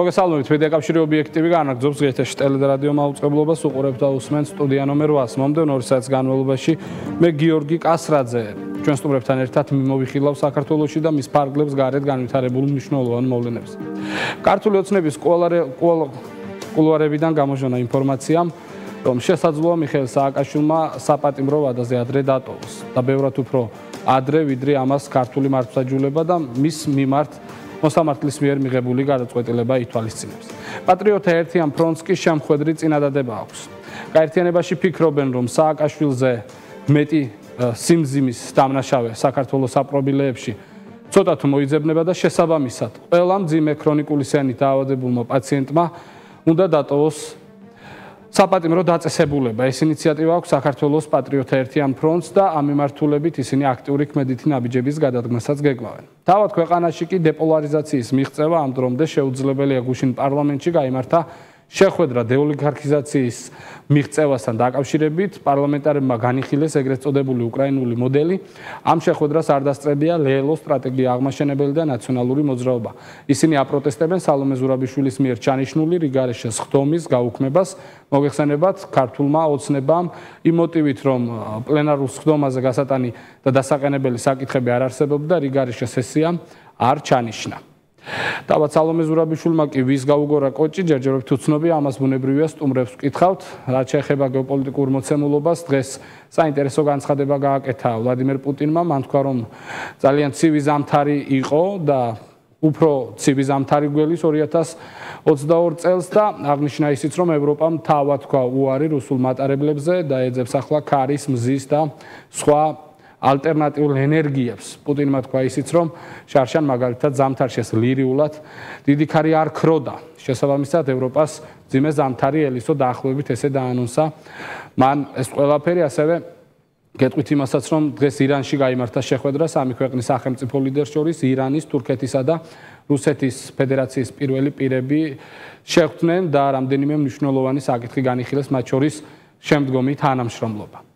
მოგესალმებით, მედიაკავშირი ობიექტივი განაგზობს ღეთეში ტელერადიო მაუწყებლობას უყურებთ და უსმენთ სტუდია ნომერ 8-ს. მომდევნო 2 საათის განმავლობაში მე გიორგი კასრაძე ჩვენ სტუმრებთან ერთად მიმოვიხილავ საქართველოსში და მის ფარგლებს გარეთ განვითარებულ მნიშვნელოვან მოვლენებს. ქართული ოცნების კულუარებიდან გამოჟონა ინფორმაცია, რომ შესაძლოა მიხეილ სააკაშვილმა საპატიმრო ვადაზე ადრე დატოვოს და ბევრად უფრო ადრე ვიდრე ამას ქართული მართლმსაჯულება და მის მიმართ მოსამართლის მიერ მიღებული გადაწყვეტილება ითვალისწინებს. პატრიოტა ერთიან ფრონტს კი შემხვედრი წინადადება აქვს. გაერთიანებაში ფიქრობენ, რომ სააკაშვილზე მეტი სიმძიმის დამნაშავე საქართველოს აპრობილეებში ცოტა თუ მოიძებნება და შესაბამისად, ყველა მძიმე ქრონიკული სენით დაავადებულმა პაციენტმა უნდა დატოვოს საპატიმრო დაწესებულება. ეს ინიციატივა აქვს საქართველოს პატრიოტა ერთიან ფრონტს და ამ მიმართულებით ისინი აქტიური ქმედითი ნაბიჯების გადადგმასაც გეგმავენ. თავად ქვეყანაში კი დეპოლარიზაციის მიღწევა ამ დრომდე შეუძლებელია გუშინ პარლამენტში გამართა შეხვედრა დეოლიგარქიზაციის მიღწევასთან დაკავშირებით პარლამენტარებმა განიხილეს ეგრეთ წოდებული უკრაინული მოდელი. ამ შეხვედრას არ დასწრებია ლეელო სტრატეგია აღმაშენებელი და ნაციონალური მოძრაობა. ისინი აპროტესტებენ სალომე ზურაბიშვილის მიერ ჩანიშნული რიგარეშეს ხდომის გაუქმებას. მოგეხსენებათ ქართულმა ოცნებამ იმ მოტივით, რომ პლენარულ ხდომაზე გასატანი და დასაყენებელი საკითხები არ არსებობდა, რიგარეშეს სესია არ ჩანიშნა. დავაც სალომე ზურაბიშვილმა კი ვის გაუგორა კოჭი ჯერჯერობით უცნობია ამას ბუნებრივია სტუმრებს ვკითხავთ. რაც შეეხება გეოპოლიტიკურ მოცემულობას დღეს საინტერესო განცხადება გააკეთა ვლადიმერ პუტინმა. მან თქვა რომ ძალიან ცივი ზამთარი იყო და უფრო ცივი ზამთარი გველის 2022 წელს და აღნიშნა ისიც რომ ევროპამ თავად თქვა უარი რუსულ მატარებლებზე და ეძებს ახლა ქარის მზის და სხვა ალტერნატიულ ენერგიებს. პუტინმა თქვა ისიც, რომ შარშან მაგალითად ზამთარშეს ლირიულად დიდი ქარი არ ქროდა. შესაბამისად, ევროპას ძიმე ზამთარი ელისო დაახლოებით ესე დაანონსა. მან ეს ყველაფერი ასევე გეტყვით იმასაც, რომ დღეს ირანში გამართა შეხვედრა სამი ქვეყნის სახელმწიფო ლიდერს შორის, ირანის, თურქეთისა და რუსეთის ფედერაციის პირველი პირები შეხვდნენ და რამდენიმე მნიშვნელოვანი საკითხი განიხილეს მათ შორის შემდგომი თანამშრომლობა.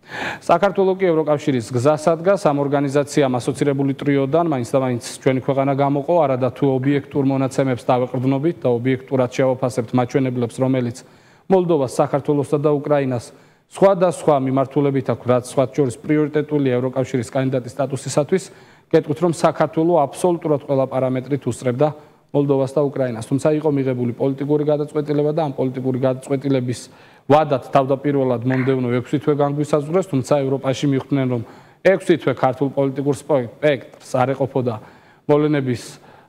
საქართველოს კი ევროკავშირის გზას ადგას ამ ორგანიზაციამ ასოცირებული ტრიოდან მაინც და მაინც ჩვენი ქვეყანა გამოყო არადა თუ ობიექტურ მონაცემებს დავეყრდნობით და ობიექტურად შევაფასებთ მაჩვენებლებს რომელიც მოლდოვას საქართველოსა და უკრაინას სხვადასხვა მიმართულებით აქვს რაც სხვა შორის პრიორიტეტულია ევროკავშირის კანდიდატის სტატუსისათვის გეტყვით რომ საქართველოს აბსოლუტურად ყველა პარამეტრით უსწრებდა მოლდოვას და უკრაინას თუმცა იყო მიღებული პოლიტიკური გადაწყვეტილება და ამ პოლიტიკური გადაწყვეტილების ვადათ თავდაპირველად მომდევნო 6 თვე განგვისაზღვრეს, თუმცა ევროპაში მიხვდნენ, რომ 6 თვე ქართულ პოლიტიკურ სპექტრს არ ეყოფოდა მოვლენების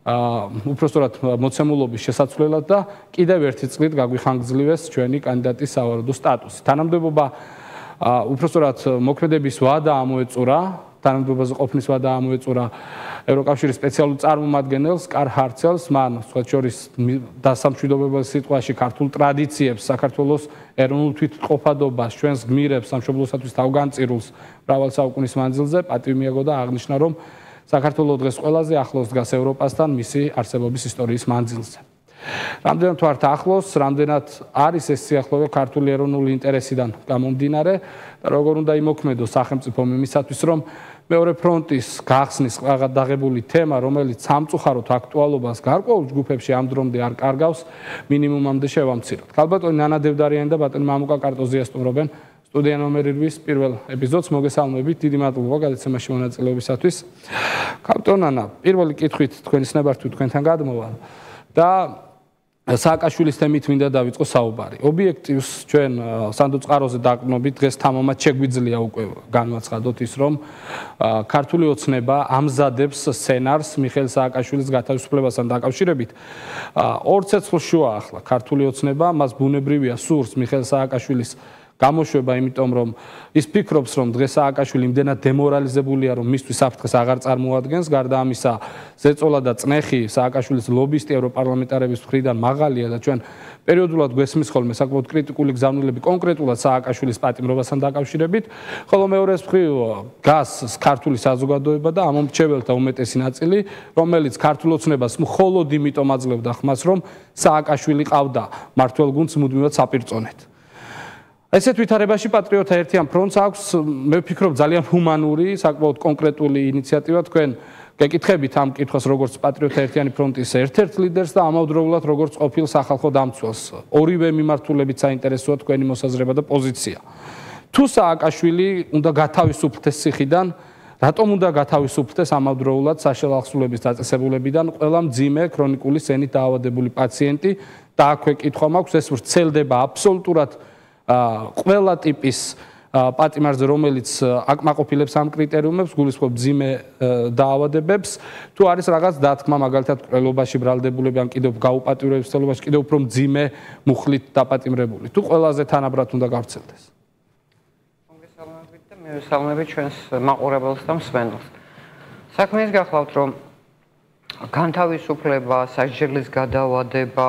უпростоრად მოცემულობის შესაძლებლად და კიდევ ერთი წლით გაგვიხანგრძლივეს ჩვენი კანდიდატის სავარაუდო სტატუსი. თანამდებობა უпростоრად მოქმედების ვადა ამოეწურა თანამდებობაზე ყოფნის ვადა ამოეწურა ევროკავშირის სპეციალურ წარმომადგენელს კარ ჰარცელს. მან სხვა შორის დასამშვიდობებელ სიტყვაში ქართულ ტრადიციებს საქართველოს ეროვნულ თვითყოფადობას ჩვენს გმირებს სამშობლოსათვის თავგანწირულს მრავალ საუკუნის მანძილზე პატივი მიაგო და აღნიშნა რომ საქართველოს დღეს ყველაზე ახლოს დგას ევროპასთან მისი არსებობის ისტორიის მანძილზე. რამდენად ვართ ახლოს, რამდენად არის ეს სიახლოვე ქართული ეროვნული ინტერესიდან გამომდინარე და როგორ უნდა იმოქმედოს სახელმწიფო მიმისათვის, რომ მეორე ფრონტის გახსნის ყაღადაღებული თემა, რომელიც სამწუხაროდ აქტუალობას გარკვეულ ჯგუფებში ამ დრომდე არ კარგავს, მინიმუმამდე შევამციროთ. ქალბატონი ნანა დევდარიანი და ბატონი მამუკა კარტოზია სტუმრობენ სტუდია ნომერი 8-ის პირველ ეპიზოდს მოგესალმებით. დიდი მადლობა გადაცემაში მონაწილეობისათვის. ქალბატონანა, პირველი კითხვით თქვენი სნებართვით თქვენთან გადმოვალ და სააკაშვილის თემით მინდა დავიწყო საუბარი. ობიექტივს ჩვენ სანდო წყაროზე დაყნობით დღეს თამამად შეგვიძლია უკვე განვაცხადოთ ის რომ ქართული ოცნება ამზადებს სცენარს მიხეილ სააკაშვილის გათავისუფლებასთან დაკავშირებით. ორ ცეცხლ შუა ახლა ქართული ოცნება მას ბუნებრივია სურს მიხეილ სააკაშვილის გამოშვება, იმიტომ რომ ის ფიქრობს, რომ დღეს სააკაშვილი იმდენად დემორალიზებულია, რომ მისთვის საფრთხეს აღარ წარმოადგენს, გარდა ამისა, ზეწოლა და წნეხი სააკაშვილის ლობისტი ევროპარლამენტარების მხრიდან მაღალია და ჩვენ პერიოდულად გვესმის ხოლმე საკმაოდ კრიტიკული გზავნილები კონკრეტულად სააკაშვილის პატიმრობასთან დაკავშირებით, ხოლო მეორეს მხრივ გას ქართული საზოგადოება და ამომრჩეველთა უმეტესი ნაწილი, რომელიც ქართულოცნებას მხოლოდ იმიტომ აძლევდა ხმას, რომ სააკაშვილი ყავდა. მართლ გუნდს მუდმივად საპირწონეთ. ესეთ ვითარებაში პატრიოტა ერთიან ფრონტს აქვს მე ვფიქრობ ძალიან ჰუმანური საკმაოდ კონკრეტული ინიციატივა თქვენ გეკითხებით ამ კითხვას როგორც პატრიოტთა ერთიანი ფრონტის ერთ-ერთ ლიდერს და ამავდროულად როგორც ყოფილ სახალხო დამცველს. ორივე მიმართულებით საინტერესოა თქვენი მოსაზრება და პოზიცია. თუ სააკაშვილი უნდა გათავისუფლდეს ციხიდან, რატომ უნდა გათავისუფლდეს ამავდროულად საშელახსულების დაწესებულებიდან ყველა მძიმე ქრონიკული სენით დაავადებული პაციენტი და აქვე კითხვა მაქვს ეს ვრცელდება აბსოლუტურად ყველა ტიპის პატიმარზე რომელიც აკმაყოფილებს ამ კრიტერიუმებს გულისხმობ მძიმე დაავადებებს. თუ არის რაღაც დათქმა მაგალითად ყველობაში ბრალდებულები ან კიდევ გაუპატიურებს თელობაში კიდევ უფრო მძიმე მუხლით დაპატიმრებული. თუ ყველაზე თანაბრად უნდა გავრცელდეს. მივესალმები ჩვენს მაყურებელს და მსმენელს. საქმე ის გახლავთ, რომ განთავისუფლება, სასჯელის გადავადება,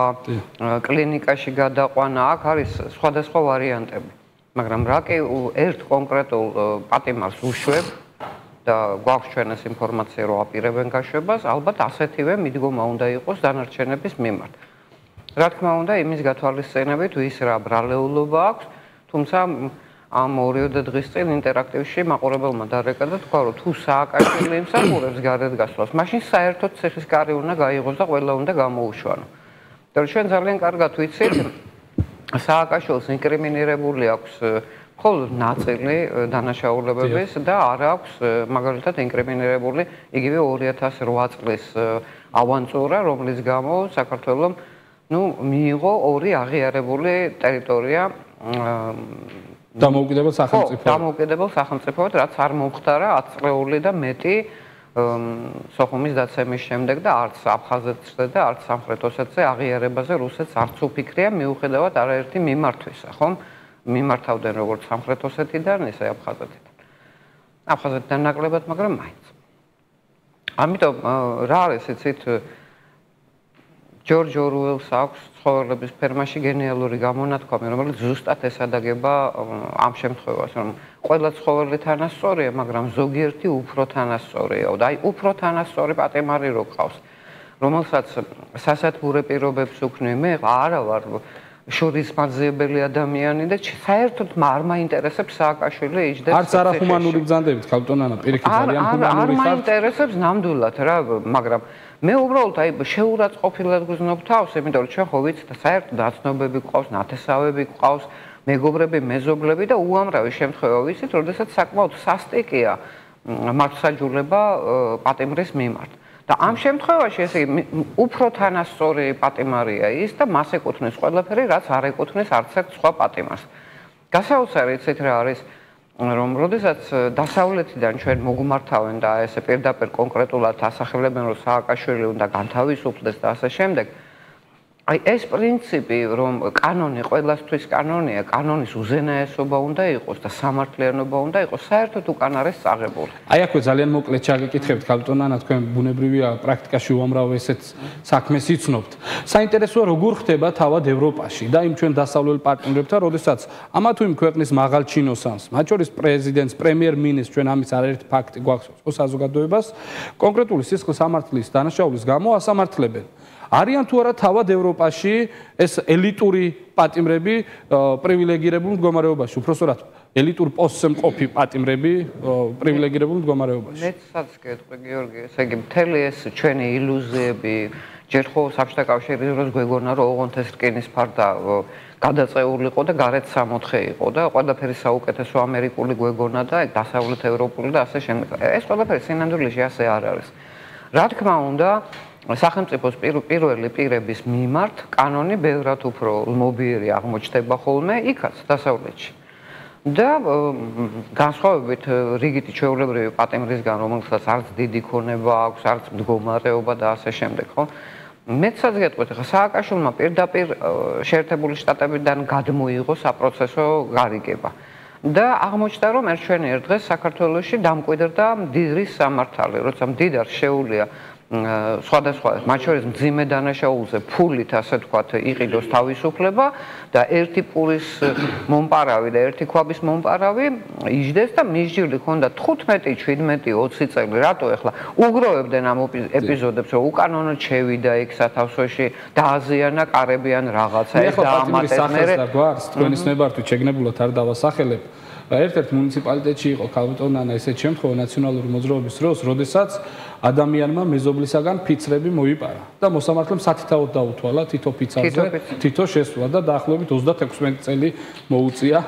კლინიკაში გადაყვანა, აქ არის სხვადასხვა ვარიანტები. მაგრამ რა კი ერთ კონკრეტულ პატიმარს უშვებ და გვაქვს ჩვენს ინფორმაცია რომ აპირებენ გაშვებას, ალბათ ასეთივე მიდგომა უნდა იყოს დანარჩენების მიმართ. რა თქმა უნდა, იმის გათვალისწინებით, ვის რა ბრალეულობა აქვს, თუმცა ამ ორიოდე დღის წინ ინტერაქტივში მაყურებელმა დარეკა და თქვა რომ თუ სააკაშვილი იმსახურებს გარეთ გასვლას, მაშინ საერთოდ ციხის კარი უნდა გაიღოს და ყველა უნდა გამოუშვანო. და ჩვენ ძალიან კარგად ვიცით სააკაშვილს ინკრიმინირებული აქვს მხოლოდ ნაწილი დანაშაულებების და არ აქვს მაგალითად ინკრიმინირებული იგივე 2008 წლის ავანტურა, რომლის გამო საქართველოს ну მიიღო ორი აღიარებული ტერიტორია დამოუკიდებელ სახელმწიფო. ხო, დამოუკიდებელ სახელმწიფოდ, რაც არ მომხდარა 10 წლეული და მეტი სოხუმის დაცემის შემდეგ და არც აფხაზეთზე და არც სამხრეთ ოსეთზე აღიარებაზე რუსეთს არც უფიქრია მიუხედავად არაერთი მიმართვისა, ხომ? მიმართავდნენ როგორც სამხრეთ ოსეთიდან, ისე აფხაზეთიდან. აფხაზეთიდან ნაკლებად, მაგრამ მაინც. ამიტომ რა არის იცით ჯორჯ ორუელს აქვს ცხოველების ფერმაში გენიალური გამონათქვამი, რომელიც ზუსტად ესადაგება ამ შემთხვევას, რომ ყველა ცხოველი თანასწორია, მაგრამ ზოგიერთი უფრო თანასწორია. და აი უფრო თანასწორი პატემარი რო ყავს, რომელსაც სასათბურე პირობებს უქნე, მე არა ვარ შორის მაძიებელი ადამიანი და საერთოდ არ მაინტერესებს სააკაშვილი იჯდეს არც არახუმანური ბრძანდებით ქალტონანა პირიქით ძალიან ჰუმანური ხარ არ მაინტერესებს ნამდვილად რა მაგრამ მე უბრალოდ აი შეურაცხყოფილად გზნობ თავს, იმიტომ რომ ჩვენ ხო ვიცით, საერთოდ აცნობები ყავს, ნათესავები ყავს, მეგობრები, მეზობლები და უამრავი შემთხვევა ვიცით, როდესაც საკმაოდ სასტიკია მართსაჯულება პატიმრის მიმართ. და ამ შემთხვევაში ესე იგი უფრო თანასწორი პატიმარია ის და მას ეკუთვნის ყველაფერი, რაც არ ეკუთვნის არც ერთ სხვა პატიმარს. გასაოცარი იცით რა არის? რომ როდესაც დასავლეთიდან ჩვენ მოგმართავენ და ესე პირდაპირ კონკრეტულად ასახებლებენ რომ სააკაშვილი უნდა განთავისუფლდეს და ასე შემდეგ აი ეს პრინციპი რომ კანონი ყოველასთვის კანონია, კანონის უზენაესობა უნდა იყოს და სამართლიანობა უნდა იყოს, საერთოდ უკან არის წაღებული. აი აქვე ძალიან მოკლედ ჩაგეკითხებთ კალტონანა თქვენ ბუნებრივია პრაქტიკაში უამრავ ესეთ საქმეს იცნობთ. საინტერესოა როგორ ხდება თავად ევროპაში და იმ ჩვენ დასავლელ პარტნიორებთან, როდესაც ამა თუ იმ ქვეყნის მაღალ ჩინოსანს, მათ შორის პრეზიდენტს, პრემიერ-მინისტრს ჩვენ ამის არაერთი ფაქტი გვაქვს საზოგადოებას, კონკრეტული სისხლის სამართლის დანაშაულის გამო ასამართლებენ. არიან თუ არა თავად ევროპაში ეს ელიტური პატიმრები პრივილეგირებულ მდგომარეობაში, უფრო სწორად ელიტურ პოსტზე მყოფი პატიმრები პრივილეგირებულ მდგომარეობაში. მეცაც გეტყვი გიორგი, ესე იგი მთელი ეს ჩვენი ილუზიები ჯერ ხო საბჭოთა კავშირის დროს გვეგონა რომ ოღონდ ეს რკინის ფარდა გადაწეულიყო და გარეთ 64 იყო და ყველაფერი საუკეთესო ამერიკული გვეგონა და დასავლეთ ევროპული და ასე შემდეგ. ეს ყველაფერი სინამდვილეში ასე არ არის. რა თქმა უნდა, სახელმწიფოს პირველი პირების მიმართ კანონი ბევრად უფრო მობიერი აღმოჩნდება ხოლმე იქაც დასავლეთში. და განსხვავებით რიგითი ჩვეულებრივი პატემრისგან, რომელსაც არც დიდი ქონება აქვს, არც მდგომარეობა და ასე შემდეგ, ხო? მეცაც გეტყვით, ხა სააკაშვილმა პირდაპირ შეერთებული შტატებიდან გადმოიღო საპროცესო გარიგება. და აღმოჩნდა, რომ ერთ ჩვენ ერთ დღეს საქართველოსში დამკვიდრდა დიდრის სამართალი, როცა მდიდარ შეუულია სხვადასხვა მათ შორის მძიმე დანაშაულზე ფულით ასე თქვათ იყიდოს თავისუფლება და ერთი პურის მომპარავი და ერთი ქვაბის მომპარავი იჯდეს და მისჯილი ქონდა 15 17 20 წელი. რატო ახლა უგროვებდნენ ამ ეპიზოდებს რომ უკანონოდ შევიდა იქ სათავსოში და აზიანა კარებიან რაღაცა. ეს და ამატებს მე გვარს თქვენის ნებართვით შეგნებულად არ დავასახელებ. ერთ-ერთ მუნიციპალიტეტში იყო ქალბატონანა ესეთ შემთხვევა ნაციონალური მოძრაობის დროს, როდესაც ადამიანმა მეზობლისაგან ფიცრები მოიპარა და მოსამართლემ სათითაოდ დაუთვალა თითო ფიცაზე თითო შესვლა და დაახლოებით 36 წელი მოუწია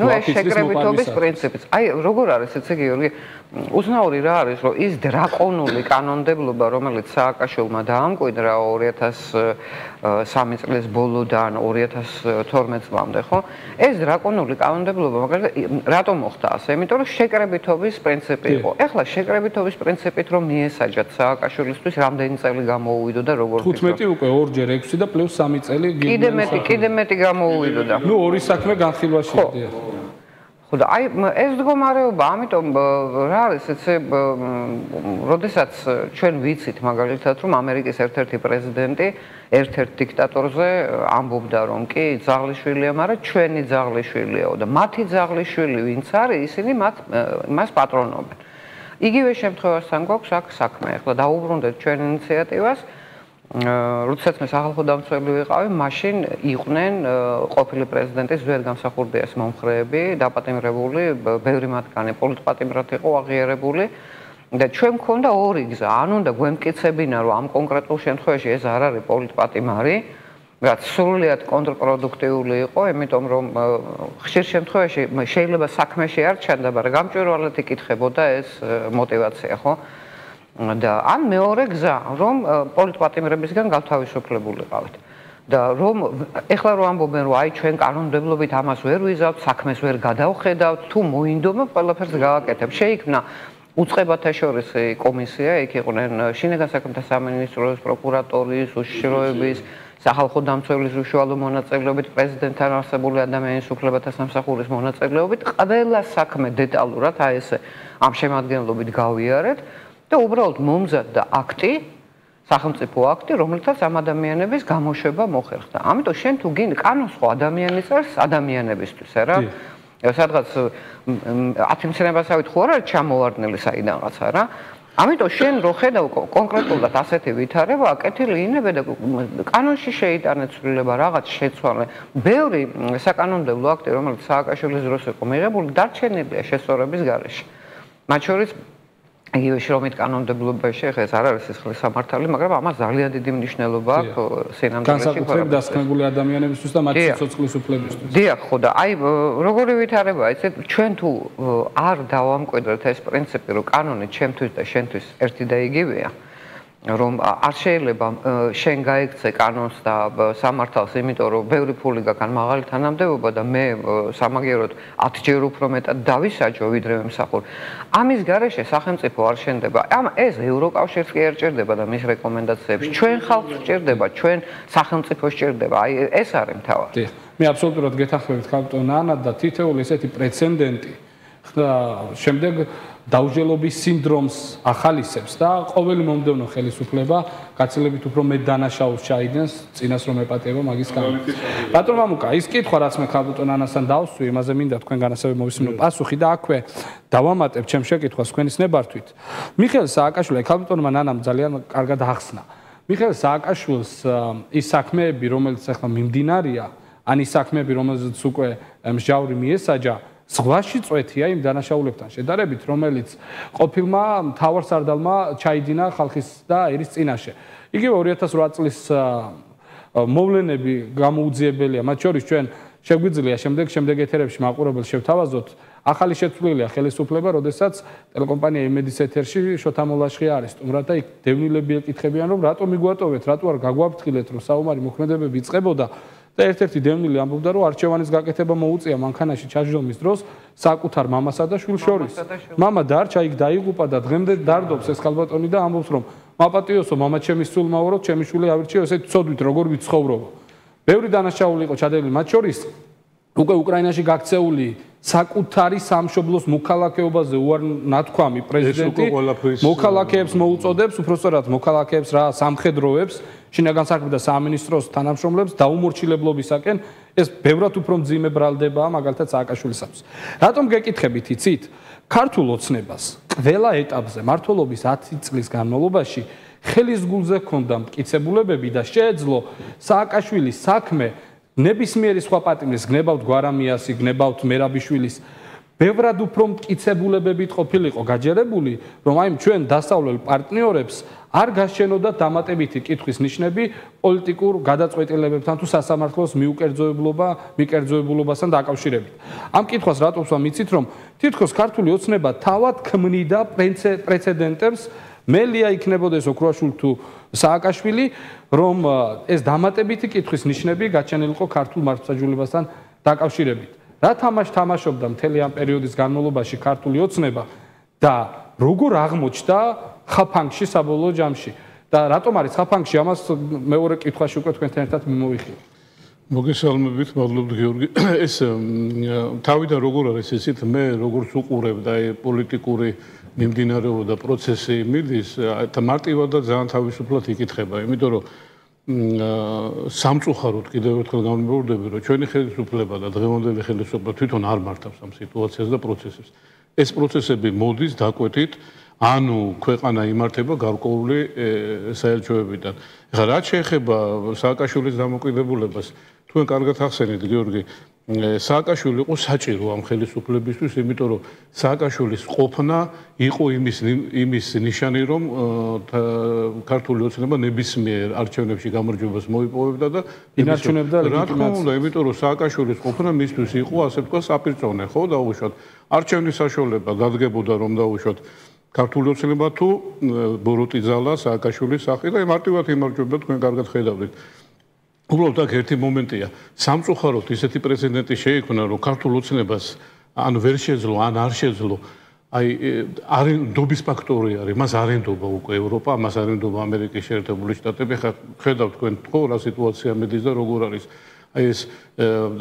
ნუ ეს შეკრებითობის პრინციპიც. აი როგორ არის ეცე გიორგი უზნაური რა არის რომ ის დრაკონული კანონმდებლობა რომელიც სააკაშვილმა დაამკვიდრა 2003 წლის ბოლოდან 2012 წლამდე ხო? ეს დრაკონული კანონმდებლობა მაგალითად რატომ მოხდა ასე? იმიტომ რომ შეკრებითობის პრინციპი იყო. ეხლა შეკრებითობის პრინციპით რომ მიესაჯათ სააკაშვილისთვის რამდენი წელი გამოუვიდო და როგორ 15 უკვე ორჯერ 6 და პლუს 3 წელი კიდე მეტი კიდე მეტი გამოუვიდო და ნუ ორი საქმე განხილვაში დიახ ხო და აი ეს მდგომარეობა, ამიტომ რა არის ეცე როდესაც ჩვენ ვიცით მაგალითად რომ ამერიკის ერთ-ერთი პრეზიდენტი ერთ-ერთ დიქტატორზე ამბობდა რომ კი ზაღლიშვილია, მაგრამ ჩვენი ზაღლიშვილიაო და მათი ზაღლიშვილი ვინც არის, ისინი მათ მას პატრონობენ. იგივე შემთხვევასთან გვაქვს აქ საქმე. ახლა დაუბრუნდეთ ჩვენ ინიციატივას. როდესაც მე სახალხო დამცველი ვიყავი, მაშინ იყვნენ ყოფილი პრეზიდენტის ძველ გამსახურდიას მომხრეები, დაპატიმრებული, ბევრი მათგანი პოლიტპატიმრად იყო აღიარებული და ჩვენ მქონდა ორი გზა, ან უნდა გვემკიცებინა, რომ ამ კონკრეტულ შემთხვევაში ეს არ არის პოლიტპატიმარი, რაც სრულიად კონტრპროდუქტიული იყო, იმიტომ რომ ხშირ შემთხვევაში შეიძლება საქმეში არ ჩანდა, მაგრამ გამჭვირვალედ იკითხებოდა ეს мотиваცია, ხო? და ან მეორე გზა, რომ პოლიტპატიმრებისგან გათავისუფლებულიყავით. და რომ ეხლა რომ ამბობენ რომ აი ჩვენ კანონმდებლობით ამას ვერ ვიზავთ, საქმეს ვერ გადავხედავთ, თუ მოინდომა ყველაფერს გავაკეთებ. შეიქმნა უწყებათა შორის კომისია, იქ იყვნენ შინაგან საქმეთა სამინისტროს, პროკურატორის, უშიშროების, სახალხო დამცველის უშუალო მონაწილეობით, პრეზიდენტთან არსებული ადამიანის უფლებათა სამსახურის მონაწილეობით, ყველა საქმე დეტალურად აი ესე ამ შემადგენლობით გავიარეთ. და უბრალოდ მომზადდა აქტი, სახელმწიფო აქტი, რომელთაც ამ ადამიანების გამოშვება მოხერხდა. ამიტომ შენ თუ გინ კანონს ხო ადამიანი წერს ადამიანებისთვის, არა? სადღაც 10 მცნებასავით ხო არ არის ჩამოვარდნილი საიდანღაც, არა? ამიტომ შენ რო ხედავ კონკრეტულად ასეთი ვითარება, აკეთილი ინებე და კანონში შეიტანე ცვლილება რაღაც შეცვალე. ბევრი საკანონმდებლო აქტი, რომელიც სააკაშვილის დროს იყო მიღებული, დარჩენილია შესწორების გარეშე. მათ შორის იგივე შრომით კანონმდებლობაში ეს არ არის ეს ხლის სამართალი, მაგრამ ამას ძალიან დიდი მნიშვნელობა აქვს სენამდრეში. განსაკუთრებით დასკვნებული ადამიანებისთვის და მათი სიცოცხლის უფლებისთვის. დიახ, ხო და აი როგორი ვითარება, ესე ჩვენ თუ არ დავამკვიდროთ ეს პრინციპი, რომ კანონი ჩემთვის და შენთვის ერთი და იგივეა, რომ არ შეიძლება შენ გაიქცე კანონს და სამართალს, იმიტომ რომ ბევრი ფული გაგან მაღალი თანამდებობა და მე სამაგიეროდ 10 ჯერ უფრო მეტად დავისაჯო ვიდრე მსახურ. ამის გარეშე სახელმწიფო არ შენდება. ამ ეს ევროკავშირს კი არ ჭირდება და მის რეკომენდაციებს ჩვენ ხალხს ჭირდება, ჩვენ სახელმწიფოს ჭირდება. აი ეს არის მთავარი. მე აბსოლუტურად გეთანხმებით კაპიტან ანა და თითოეული ესეთი პრეცედენტი და შემდეგ დაუჯელობის სინდრომს ახალისებს და ყოველი მომდევნო ხელისუფლება გაცილებით უფრო მეტ დანაშაულს ჩაიდენს წინას რომ ეპატიება მაგის გამო. ბატონ მამუკა, ის კითხვა რაც მე ხალბუტონ ანასთან დავსვი, იმაზე მინდა თქვენ განასავე მოვისმინო პასუხი და აქვე დავამატებ ჩემ შეკითხვას თქვენის ნებართვით. მიხეილ სააკაშვილი ხალბუტონმა ნანამ ძალიან კარგად ახსნა. მიხეილ სააკაშვილს ის საქმეები, რომელიც ახლა მიმდინარია, ან ის საქმეები, რომელზეც უკვე მსჯავრი მიესაჯა, ზღვაში წვეთია იმ დანაშაულებთან შედარებით, რომელიც ყოფილმა მთავარსარდალმა ჩაიდინა ხალხის და ერის წინაშე. იგივე 2008 წლის მოვლენები გამოუძიებელია, მათ შორის ჩვენ შეგვიძლია შემდეგ შემდეგ ეთერებში მაყურებელს შევთავაზოთ ახალი შეცვლილია ხელისუფლება, როდესაც ტელეკომპანია იმედის ეთერში შოთამოლაშხი არის. თუმცა და იქ დევნილები ეკითხებიან, რომ რატომ მიგვატოვეთ, რატო არ გაგვაფრთხილეთ, რომ საომარი მოქმედებები იწყებოდა და ერთ-ერთი დევნილი ამბობდა, რომ არჩევანის გაკეთება მოუწია მანქანაში ჩაჯდომის დროს საკუთარ მამასა და შვილს შორის. მამა დარჩა, იქ დაიღუპა და დღემდე დარდობს ეს ხალბატონი და ამბობს, რომ მაპატიოსო, მამა ჩემი სულ მაურო, ჩემი შვილი ავირჩიო, ესეთ ცოდვით როგორ ვიცხოვრობ. ბევრი დანაშაული იყო ჩადებული მათ შორის უკვე უკრაინაში გაქცეული საკუთარი სამშობლოს მოქალაქეობაზე უარ ნათქვამი პრეზიდენტი მოქალაქეებს მოუწოდებს უпроსტორად მოქალაქეებს რა სამხედროებს შინაგან საქმე და სამინისტროს თანამშრომლებს დაუმორჩილებლობისაკენ ეს ბევრად უფრო მძიმე ბრალდებაა მაგალითად სააკაშვილისამს რატომ გეკითხებით იცით? ქართულ ოცნებას ყველა ეტაპზე მართლობის 10 წლის განმავლობაში ხელის გულზე ჰქონდა მტკიცებულებები და შეეძლო სააკაშვილის საქმე ნებისმიერი სხვა პატიმრის გნებავთ გვარამიასი, გნებავთ მერაბიშვილის ბევრად უფრო მტკიცებულებებით ყოფილიყო გაჯერებული, რომ აი ჩვენ დასავლელ პარტნიორებს არ გაშენოდა დამატებითი კითხვის ნიშნები პოლიტიკურ გადაწყვეტილებებთან თუ სასამართლოს მიუკერძოებლობა, მიკერძოებულობასთან დაკავშირებით. ამ კითხვას რატომსა მიცით, რომ თითქოს ქართული ოცნება თავად ქმნიდა პრეცედენტებს მელია იქნებოდეს ოქროაშულ თუ სააკაშვილი, რომ ეს დამატებითი კითხვის ნიშნები გაჩენილიყო ქართულ მართლმსაჯულებასთან დაკავშირებით. რა თამაშ თამაშობდა მთელი ამ პერიოდის განმავლობაში ქართული ოცნება და როგორ აღმოჩნდა ხაფანგში საბოლოო ჯამში და რატომ არის ხაფანგში ამას მეორე კითხვაში უკვე თქვენთან ერთად მიმოვიხილე. მოგესალმებით, მადლობთ გიორგი. ეს თავიდან როგორ არის ესეთ მე როგორც უყურებ და პოლიტიკური მიმდინარეობა და პროცესი მიდის და მარტივად და ძალიან თავისუფლად იკითხება, იმიტომ რომ სამწუხაროდ კიდევ ერთხელ გამიმეორდები, რომ ჩვენი ხელისუფლება და დღევანდელი ხელისუფლება თვითონ არ მართავს ამ სიტუაციას და პროცესებს. ეს პროცესები მოდის დაკვეთით, ანუ ქვეყანა იმართება გარკვეული საერთაშორისოებიდან. ეხლა რაც შეეხება სააკაშვილის დამოკიდებულებას, თქვენ კარგად ახსენეთ, გიორგი, სააკაშვილი იყო საჭირო ამ ხელისუფლებისთვის, იმიტომ რომ სააკაშვილის ყოფნა იყო იმის იმის ნიშანი, რომ ქართული ოცნება ნებისმიერ არჩევნებში გამარჯვებას მოიპოვებდა და ინარჩუნებდა რა თქმა უნდა, იმიტომ რომ სააკაშვილის ყოფნა მისთვის იყო ასე თქვა საპირწონე, ხო, დაუშვათ. არჩევნის საშუალება დადგებოდა რომ დაუშვათ ქართული ოცნება თუ ბოროტიძალა სააკაშვილის სახე და მარტივად იმარჯვებდა თქვენ კარგად ხედავთ. უბრალოდ აქ ერთი მომენტია. სამწუხაროდ ისეთი პრეცედენტი შეიქმნა, რომ ქართულ ოცნებას ან ვერ შეძლო, ან არ შეძლო. აი არენდობის ფაქტორი არის, მას არენდობა უკვე ევროპა, მას არენდობა ამერიკის შეერთებული შტატები. ხა ხედავთ თქვენ ხო რა სიტუაცია მედის და როგორ არის აი ეს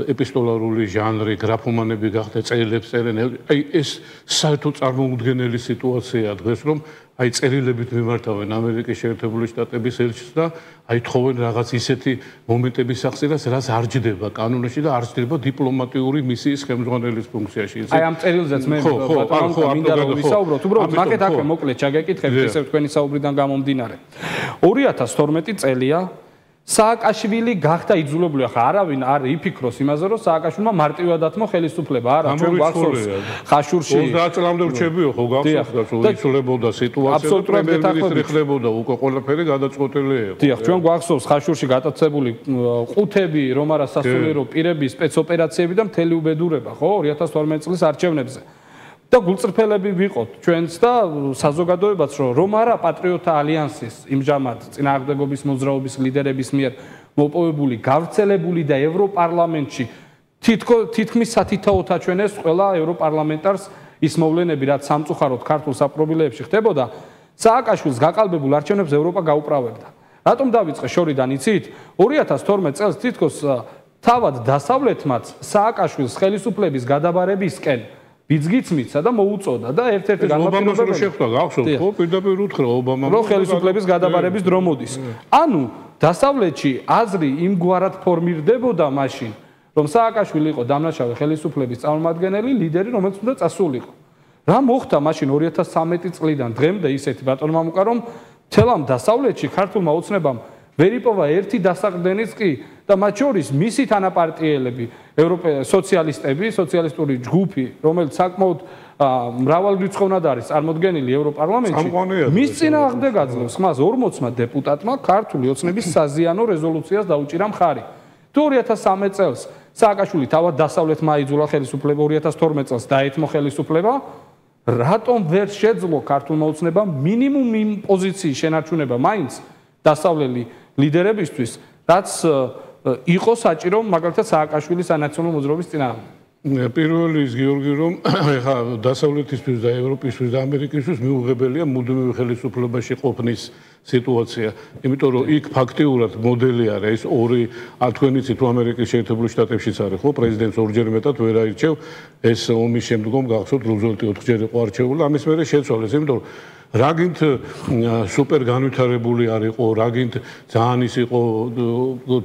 ეპისტოლარული ჟანრი, გრაფომანები გახდა წერილებს წერენ. აი ეს საერთო წარმოუდგენელი სიტუაციაა დღეს, რომ აი წერილებით მიმართავენ ამერიკის შეერთებული შტატების ელჩს და აი თხოვენ რაღაც ისეთი მომენტების აღწერას, რაც არ ჯდება კანონში და არ ჯდება დიპლომატიური მისიის ხელმძღვანელის ფუნქციაში. აი ამ წერილზეც მე ბატონო მინდა რომ ვისაუბროთ, უბრალოდ მაგეთ აქვე მოკლედ ჩაგეკითხებთ ესე თქვენი საუბრიდან გამომდინარე. 2012 წელია სააკაშვილი გახდა იძულებული ახლა არავინ არ იფიქროს იმაზე რომ სააკაშვილმა მარტივად ათმო ხელისუფლება არა ჩვენ გვახსოვს ხაშურში. 30 წლამდე რჩებიო ხო გახსოვს და იცოლებოდა სიტუაცია პრემიერ-მინისტრი ხდებოდა უკვე ყველაფერი გადაწყვეტილი იყო. დიახ ჩვენ გვახსოვს ხაშურში გატაცებული ყუთები რომ არა სასულიერო პირების სპეცოპერაციები და მთელი უბედურება ხო? 2012 წლის არჩევნებზე და გულწრფელები ვიყოთ ჩვენც და საზოგადოებაც რომ არა პატრიოტთა ალიანსის იმჟამად წინააღმდეგობის მოძრაობის ლიდერების მიერ მოპოვებული გავრცელებული და ევროპარლამენტში თითქო თითქმის სათითაოდ აჩვენეს ყველა ევროპარლამენტარს ის მოვლენები რაც სამწუხაროდ ქართულ საპყრობილეებში ხდებოდა სააკაშვილს გაყალბებულ არჩევნებს ევროპა გაუправებდა რატომ დაიწყე შორიდან? იცით 2012 წელს თითქოს თავად დასავლეთმაც სააკაშვილს ხელისუფლების გადაბარებისკენ ბიძგიც მიცა და მოუწოდა და ერთ-ერთი განმარტებაში რო შეხვდა გახსოვთ ხო? პირდაპირ უთხრა ობამამ რო ხელისუფლების გადაბარების დრო მოდის. ანუ დასავლეთში აზრი იმგვარად ფორმირდებოდა მაშინ რომ სააკაშვილი იყო დამნაშავე ხელისუფლების წარმომადგენელი ლიდერი რომელიც უნდა წასულიყო. რა მოხდა მაშინ 2013 წლიდან? დღემდე ისეთი ბატონმა მოკა რომ თელამ დასავლეთში ქართულმა უცნებამ ვერიპოვა ერთი დასაყრდენიც კი და მათ შორის მისი თანაპარტიელები, ევროპე სოციალისტები, სოციალისტური ჯგუფი, რომელიც საკმაოდ მრავალრიცხოვნად არის წარმოდგენილი ევროპარლამენტში, მის წინააღმდეგ აძლევს ხმას 40-მა დეპუტატმა ქართული ოცნების საზიანო რეზოლუციას დაუჭირა მხარი. 2013 წელს სააკაშვილი თავად დასავლეთმა აიძულა ხელისუფლება 2012 წელს დაეთმო ხელისუფლება რატომ ვერ შეძლო ქართულმა ოცნებამ მინიმუმ იმ პოზიციის შენარჩუნება მაინც დასავლელი ლიდერებისთვის, რაც იყო საჭირო მაგალითად სააკაშვილის სანაციონალო მოძრაობის წინააღმდეგ. პირველი ის გიორგი რომ ეხა დასავლეთისთვის და ევროპისთვის და ამერიკისთვის მიუღებელია მუდმივი ხელისუფლებაში ყოფნის სიტუაცია. იმიტომ რომ იქ ფაქტიურად მოდელი არის ეს ორი თქვენიც თუ ამერიკის შეერთებული შტატებშიც არის ხო პრეზიდენტს ორჯერ მეტად ვერ აირჩევ ეს ომის შემდგომ გახსოვთ რუზველტი 4ჯერ იყო არჩეული ამის მერე შეცვალეს იმიტომ რომ რაგინთ სუპერ განვითარებული არ იყო, რაგინთ ძალიან ის იყო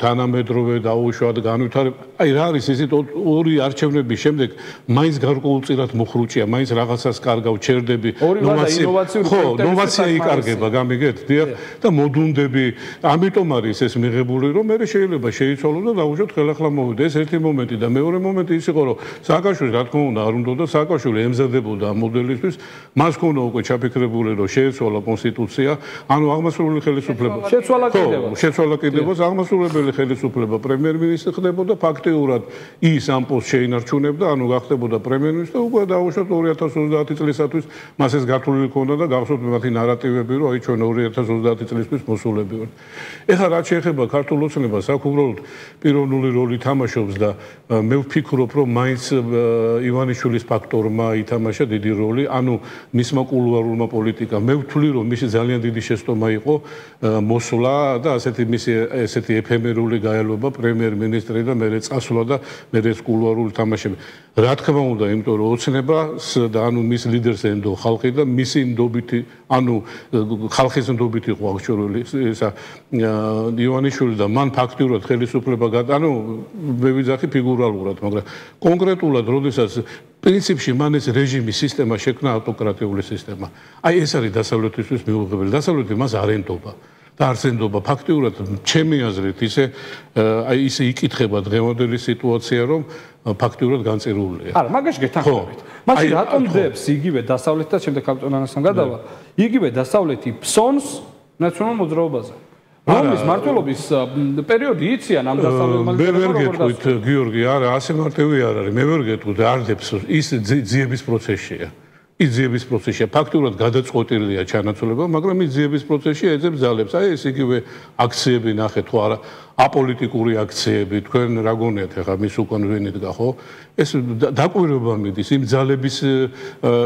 თანამედროვე და უშუალოდ განვითარებული. აი რა არის ისეთ ორი არჩევნების შემდეგ მაინც გარკვეულწილად მოხრუჭია, მაინც რაღაცას კარგავ ჩერდები, ნოვაცია. ხო, ნოვაცია იკარგება, გამიგეთ? დიახ. და მოდუნდები, ამიტომ არის ეს მიღებული, რომ მე შეიძლება შეიცვალო და დაუშვათ ხელახლა მოვიდე. ეს ერთი მომენტი და მეორე მომენტი ის იყო, რომ სააკაშვილი რა თქმა უნდა არ უნდა და სააკაშვილი ემზადებოდა მოდელისთვის, მას ქონა უკვე ჩაფიქრებული, რომ შეეცვალა კონსტიტუცია, ანუ აღმასრულებელი ხელისუფლება. შეცვალა კიდევ. ხო, შეცვალა კიდევ, აღმასრულებელი ხელისუფლება პრემიერ-მინისტრი ხდებოდა ფაქტიურად ის ამ პოსტს შეინარჩუნებდა, ანუ გახდებოდა პრემიერ-მინისტრი და უკვე დაუშვათ 2030 წლისათვის მას ეს გათვლილი ქონდა და გახსოვთ მათი ნარატივები, რომ აი ჩვენ 2030 წლისთვის მოსულები ვართ. ეხლა რაც შეეხება ქართულ ოცნებას, აქ უბრალოდ პიროვნული როლი თამაშობს და მე ვფიქრობ, რომ მაინც ივანიშვილის ფაქტორმა ითამაშა დიდი როლი, ანუ მისმა კულუარულმა პოლიტიკამ. მე ვთვლი, რომ მისი ძალიან დიდი შეცდომა იყო მოსვლა და ასეთი მისი ესეთი ეფემერული გაელობა პრემიერ-მინისტრი და მე წასვლა და მე ეს კულუარული თამაშები. რა თქმა უნდა, იმიტომ რომ ოცნებას და ანუ მის ლიდერს ენდო ხალხი და მისი ნდობითი, ანუ ხალხის ნდობით იყო აღჭურვილი ესა ივანიშვილი და მან ფაქტიურად ხელისუფლება გადა, ანუ მე ვიძახი ფიგურალურად, მაგრამ კონკრეტულად, როდესაც პრინციპში მან ეს რეჟიმის სისტემა შექმნა ავტოკრატიული სისტემა. აი ეს არის დასავლეთისთვის მიუღებელი. დასავლეთი მას არ ენდობა. და არსენდობა ფაქტიურად ჩემი აზრით ისე აი ისე იკითხება დღევანდელი სიტუაცია რომ ფაქტიურად განწერულია. არა, მაგაში გეთანხმებით. მაშინ რატომ დებს იგივე დასავლეთ და შემდეგ კაპიტონანასთან გადავა? იგივე დასავლეთი ფსონს ნაციონალურ მოძრაობაზე. რომის მართლობის პერიოდი იციან ამ დასავლეთ მე ვერ გეტყვით გიორგი, არა, ასე მარტივი არ არის. მე ვერ გეტყვით, არ დებს ის ძიების პროცესია. ის ძიების პროცესია ფაქტურად გადაწყვეტილია ჩანაცვლება, მაგრამ ის ძიების პროცესში ეძებს ძალებს. აი ეს იგივე აქციები ნახეთ ხო არა? აპოლიტიკური აქციები, თქვენ რა გონიათ ახლა მის უკან ვინ იდგა, ხო? ეს დაკვირვება მიდის, იმ ძალების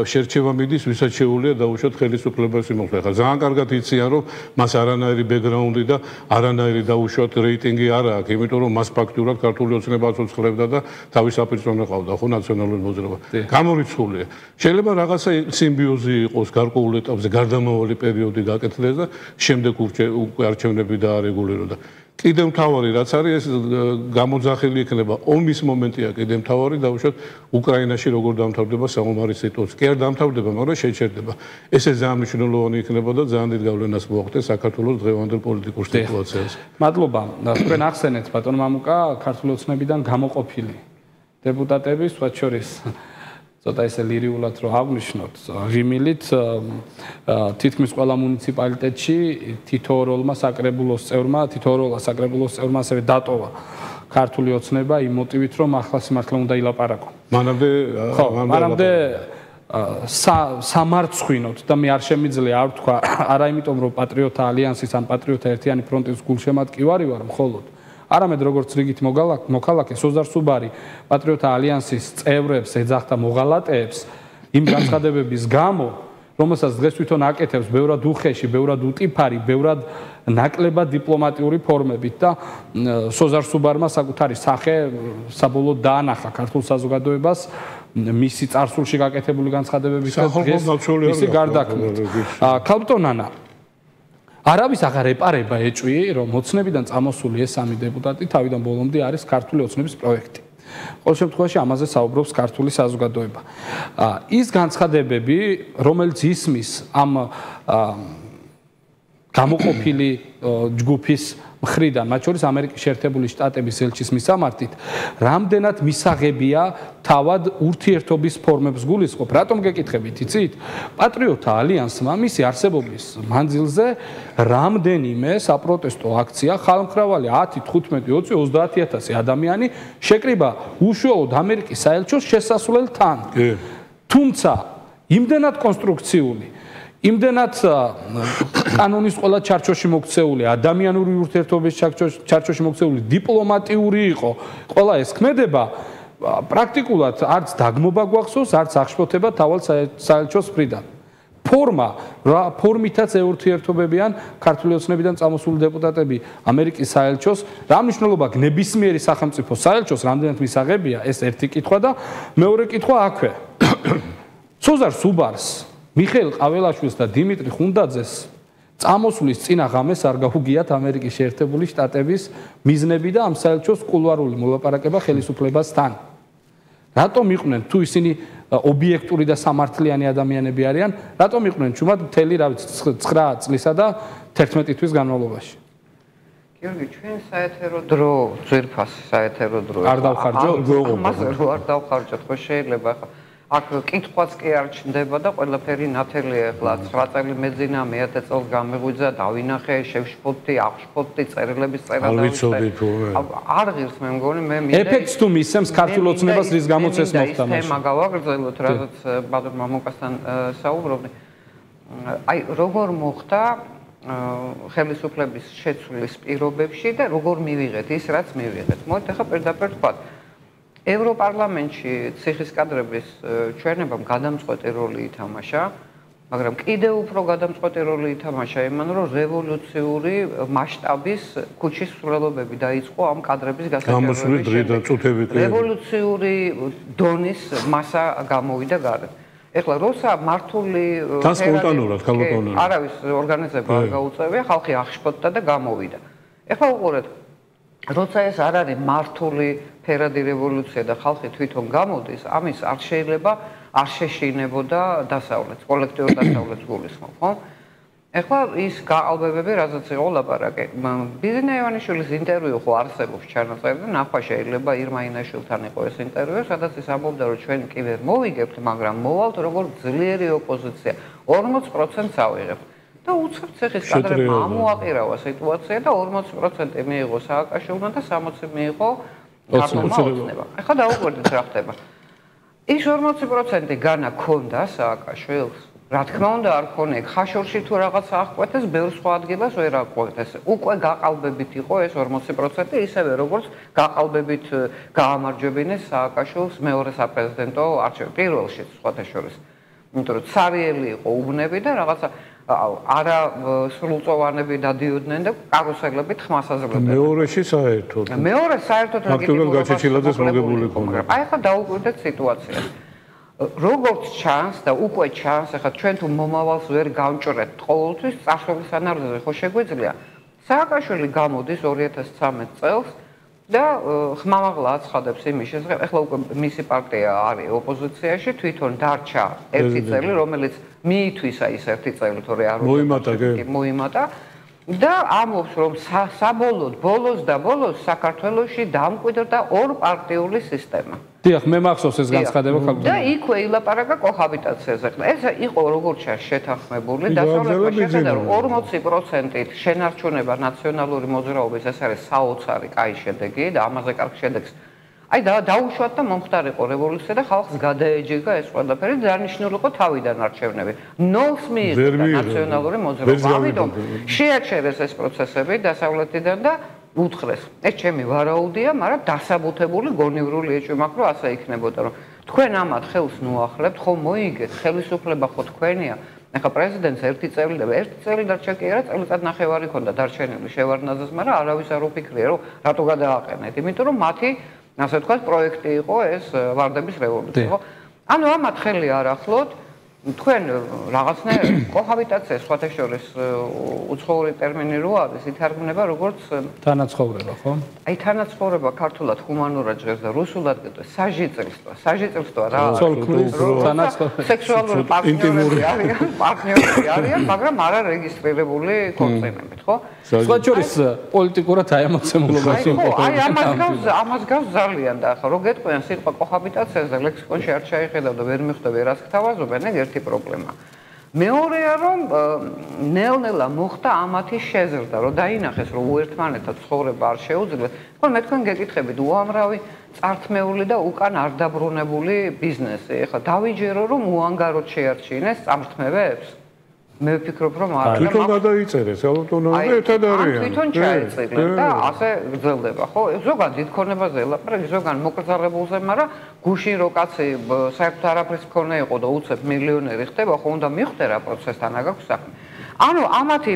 შერჩევა მიდის, ვისაც შეუულია დაუშვათ ხელისუფლებას იმოხდა. ახლა ძალიან კარგად იციან, რომ მას არანაირი ბექგრაუნდი და არანაირი დაუშვათ რეიტინგი არ აქვს, იმიტომ რომ მას ფაქტურად ქართული ოცნება აწოცხლებდა და თავის აპირწონე ყავდა, ხო, ნაციონალური მოძრაობა. გამორიცხულია. შეიძლება რაღაცა სიმბიოზი იყოს გარკვეულ ეტაპზე, გარდამავალი პერიოდი გაკეთდეს და შემდეგ უკვე არჩევნები დაარეგულირდა. კიდევ მთავარი რაც არის ეს გამოძახილი იქნება ომის მომენტია კიდევ მთავარი დაუშვათ უკრაინაში როგორ დამთავრდება საომარი სიტუაცია. კი არ დამთავრდება, მაგრამ შეჩერდება. ესე ძალიან მნიშვნელოვანი იქნება და ძალიან დიდ გავლენას მოახდენს საქართველოს დღევანდელ პოლიტიკურ სიტუაციაზე. მადლობა. თქვენ ახსენეთ ბატონ მამუკა ქართული ოცნებიდან გამოყოფილი დეპუტატები, სხვა შორის ცოტა ესე ლირიულად რო აღნიშნოთ, ღიმილით თითქმის ყველა მუნიციპალიტეტში თითოეულმა საკრებულოს წევრმა, თითოეულა საკრებულოს წევრმა ასევე დატოვა ქართული ოცნება იმ მოტივით, რომ ახლა სიმართლე უნდა ილაპარაკო. მანამდე მანამდე სამარცხვინოთ და მე არ შემიძლია არ ვთქვა, არა იმიტომ რომ პატრიოტთა ალიანსის ან პატრიოტთა ერთიანი ფრონტის გულშემატკივარი ვარ, მხოლოდ არამედ როგორც რიგით მოქალაქე სოზარ სუბარი პატრიოტთა ალიანსის წევრებს ეძახდა მოღალატეებს იმ განცხადებების გამო რომელსაც დღეს თვითონ აკეთებს ბევრად უხეში, ბევრად უტიფარი, ბევრად ნაკლებად დიპლომატიური ფორმებით და სოზარ სუბარმა საკუთარი სახე საბოლოოდ დაანახა ქართულ საზოგადოებას მისი წარსულში გაკეთებული განცხადებების დღეს მისი გარდაქმნით. ქალბტონანა არავის აღარ ეპარება ეჭვი, რომ ოცნებიდან წამოსული ეს სამი დეპუტატი თავიდან ბოლომდე არის ქართული ოცნების პროექტი. ყოველ შემთხვევაში ამაზე საუბრობს ქართული საზოგადოება. ის განცხადებები, რომელიც ისმის ამ გამოყოფილი ჯგუფის მხრიდან, მათ შორის ამერიკის შეერთებული შტატების ელჩის მისამართით, რამდენად მისაღებია თავად ურთიერთობის ფორმებს გულისხმობ. რატომ გეკითხებით, იცით? პატრიოტთა ალიანსმა მისი არსებობის მანძილზე რამდენიმე საპროტესტო აქცია, ხალხმრავალი 10, 15, 20, 30000 ადამიანი შეკრიბა უშუალოდ ამერიკის საელჩოს შესასვლელთან. თუმცა იმდენად კონსტრუქციული იმდენად კანონის ყველა ჩარჩოში მოქცეული ადამიანური ურთიერთობის ჩარჩოში მოქცეული დიპლომატიური იყო. ყველა ეს ქმედება პრაქტიკულად არც დაგმობა გვახსოვს არც აღშფოთება თავალ საელჩოს ფრიდან ფორმა რა ფორმითაც ეურთიერთობებიან ქართული ოცნებიდან წამოსული დეპუტატები ამერიკის საელჩოს. რა მნიშვნელობა ნებისმიერი სახელმწიფო საელჩოს რამდენად მისაღებია? ეს ერთი კითხვა და მეორე კითხვა აქვე. სოზარ სუბარს მიხეილ ყაველაშვილს და დიმიტრი ხუნდაძეს წამოსვლის წინა ღამეს არ გაუგიათ ამერიკის შეერთებული შტატების მიზნები და ამ საელჩოს კულუარული მოლაპარაკება ხელისუფლებასთან. რატომ იყვნენ თუ ისინი ობიექტური და სამართლიანი ადამიანები არიან, რატომ იყვნენ ჩუმად მთელი რა ვიცი 9 წლისა და 11 თვის განმავლობაში? გიორგი, ჩვენ საეთერო დრო, ძირფას საეთერო დრო. არ დავხარჯო, მას არ დავხარჯოთ, ხო შეიძლება ხა აქ კითხვაც კი არ ჩნდება და ყველაფერი ნათელია ახლა 9 წელი მეძინა მე-10 წელს გამეღვიძა დავინახე შევშფოთი აღშფოთი წერილების წერა და არ ღირს მე მგონი მე მინდა ეფექტს თუ მისცემს ქართულ ოცნებას რის გამოც ეს მოხდა მაშინ თემა გავაგრძელოთ რაღაც ბადურ მამუკასთან საუბრობდი. აი როგორ მოხდა ხელისუფლების შეცვლის პირობებში და როგორ მივიღეთ ის რაც მივიღეთ? მოდით ახლა პირდაპირ ვთქვათ ევროპარლამენტში ციხის კადრების ჩვენებამ გადამწყვეტი როლი ითამაშა, მაგრამ კიდევ უფრო გადამწყვეტი როლი ითამაშა იმან, რომ რევოლუციური მასშტაბის ქუჩის სრულობები დაიწყო ამ კადრების გასაჩერებლად. რევოლუციური დონის მასა გამოვიდა გარეთ. ეხლა როცა მართული თან სპონტანურად ხალხონო არავის ორგანიზება არ გაუწევია, ხალხი აღშფოთდა და გამოვიდა. ეხლა უყურეთ როცა ეს არ არის მართული ფერადი რევოლუცია და ხალხი თვითონ გამოდის, ამის არ შეიძლება არ შეშინებოდა დასავლეთს, კოლექტიურ დასავლეთს გულისხმობ, ხო? ეხლა ის გაყალბებები, რაზეც იყო ლაპარაკი, ბიზნე ივანიშვილის ინტერვიუ ხო არსებობს ჩანაწერი და ნახვა შეიძლება ირმა ინაშვილთან იყო ეს ინტერვიუ, სადაც ის ამბობდა, რომ ჩვენ კი ვერ მოვიგებთ, მაგრამ მოვალთ როგორც ძლიერი ოპოზიცია, 40%-ს ავიღებთ. და უცხო ცეხის კადრებმა ამოაყირავა სიტუაცია და 40% მიიღო სააკაშვილმა და 60 მიიღო ოცნება. ახლა დაუკვირდით რა ხდება. ის 40% განა ქონდა სააკაშვილს. რა თქმა უნდა არ ქონე ხაშორში თუ რაღაცა აღკვეთეს, ბევრ სხვა ადგილას ვერ აღკვეთეს. უკვე გაყალბებით იყო ეს 40%, ისევე როგორც გაყალბებით გაამარჯვებინეს სააკაშვილს მეორე საპრეზიდენტო არჩევნებში პირველში სხვათა შორის. იმიტომ რომ цаრიელი იყო უბნები და რაღაცა არა სრულწოვანები დადიოდნენ და კარუსელები თმასაზრდებოდნენ. მეორეში საერთოდ. მეორე საერთოდ ფაქტობრივად გაჩეჩილადეს მოგებული კონკრეტ. აი ხა დაუკვირდეთ სიტუაციას. როგორც ჩანს და უკვე ჩანს, ახლა ჩვენ თუ მომავალს ვერ გავჭრეთ ყოველთვის წარსულის ანალიზზე ხო შეგვიძლია. სააკაშვილი გამოდის 2013 წელს და ხმამაღლა აცხადებს იმის შესახებ, ახლა უკვე მისი პარტია არის ოპოზიციაში, თვითონ დარჩა ერთი წელი, რომელიც მიითვისა ის ერთი წელი თორე არ მოიმატა კი. მოიმატა. და ამობს რომ საბოლოოდ ბოლოს და ბოლოს საქართველოსში დამკვიდრდა ორპარტიული სისტემა. დიახ, მე მახსოვს ეს განცხადება ხალხო. და იქვე ილაპარაკა კოჰაბიტაციაზე. ეს იყო როგორც შეთანხმებული დასავლეთ შეხედა რომ 40%-ით შენარჩუნება ნაციონალური მოძრაობის ეს არის საოცარი კაი შედეგი და ამაზე კარგ შედეგს აი და დაუშვათ და მომხდარიყო რევოლუცია და ხალხს გადაეჯიგა ეს ყველაფერი და დანიშნულიყო თავიდან არჩევნები. ნოლს მიიღო ნაციონალური მოძრაობა. ამიტომ შეაჩერეს ეს პროცესები დასავლეთიდან და უთხრეს. ეს ჩემი ვარაუდია, მაგრამ დასაბუთებული გონივრული ეჭვი მაქვს, რომ ასე იქნებოდა, რომ თქვენ ამათ ხელს ნუახლებთ, ხო მოიგეთ, ხელისუფლება ხო თქვენია. ახლა პრეზიდენტს ერთი წელი და ერთი წელი დარჩა კი არა, წელიწად ნახევარი ქონდა დარჩენილი შევარდნაძეს, მაგრამ არავის არ უფიქრია, რომ რატო გადააყენეთ. იმიტომ რომ მათი ასე ვთქვათ, პროექტი იყო ეს ვარდების რევოლუცია, ხო? ანუ ამათ ხელი არ ახლოთ, თქვენ რაღაცნაირად კოჰაბიტაცია სხვათა შორის უცხოური ტერმინი რო არის, ითარგმნება როგორც თანაცხოვრება, ხო? აი თანაცხოვრება ქართულად ჰუმანურად ჟღერს და რუსულად კიდე საჟიწილსტვა, საჟიწილსტვა რა? თანაცხოვრება. სექსუალური პარტნიორები არიან, პარტნიორები არიან, მაგრამ არა რეგისტრირებული კონცენებით, ხო? სხვა შორის პოლიტიკურად აემოცემულობაში იმყოფება. აი ამას გავს, ამას გავს ძალიან და ახლა რო გეტყვიან სიტყვა კოჰაბიტაციაზე ლექსიკონში არ შეიხედავ და ვერ მიხვდები რას გთავაზობენ, ეგ ერთი პრობლემა. მეორეა რომ ნელ-ნელა მოხდა ამათი შეზრდა, რომ დაინახეს რომ უერთმანეთად ცხოვრება არ შეუძლიათ. ხო მე თქვენ გეკითხებით უამრავი წართმეული და უკან არ დაბრუნებული ბიზნესი. ეხლა დავიჯერო რომ უანგაროდ შეარჩინეს წამრთმევებს. მე ვფიქრობ რომ არა თვითონ გადაიწერეს ავტონომია ერთად არიან თვითონ ჩაეწერენ და ასე გრძელდება ხო? ზოგადად დიდქონებაზე ელაპარაკი ზოგადად მოკრძალებულზე მაგრამ გუშინ რო კაცი საერთოდ არაფრის მქონე იყო და უცებ მილიონერი ხდება ხო უნდა მიხვდე რა პროცესთან აგაქვს საქმე ანუ ამათი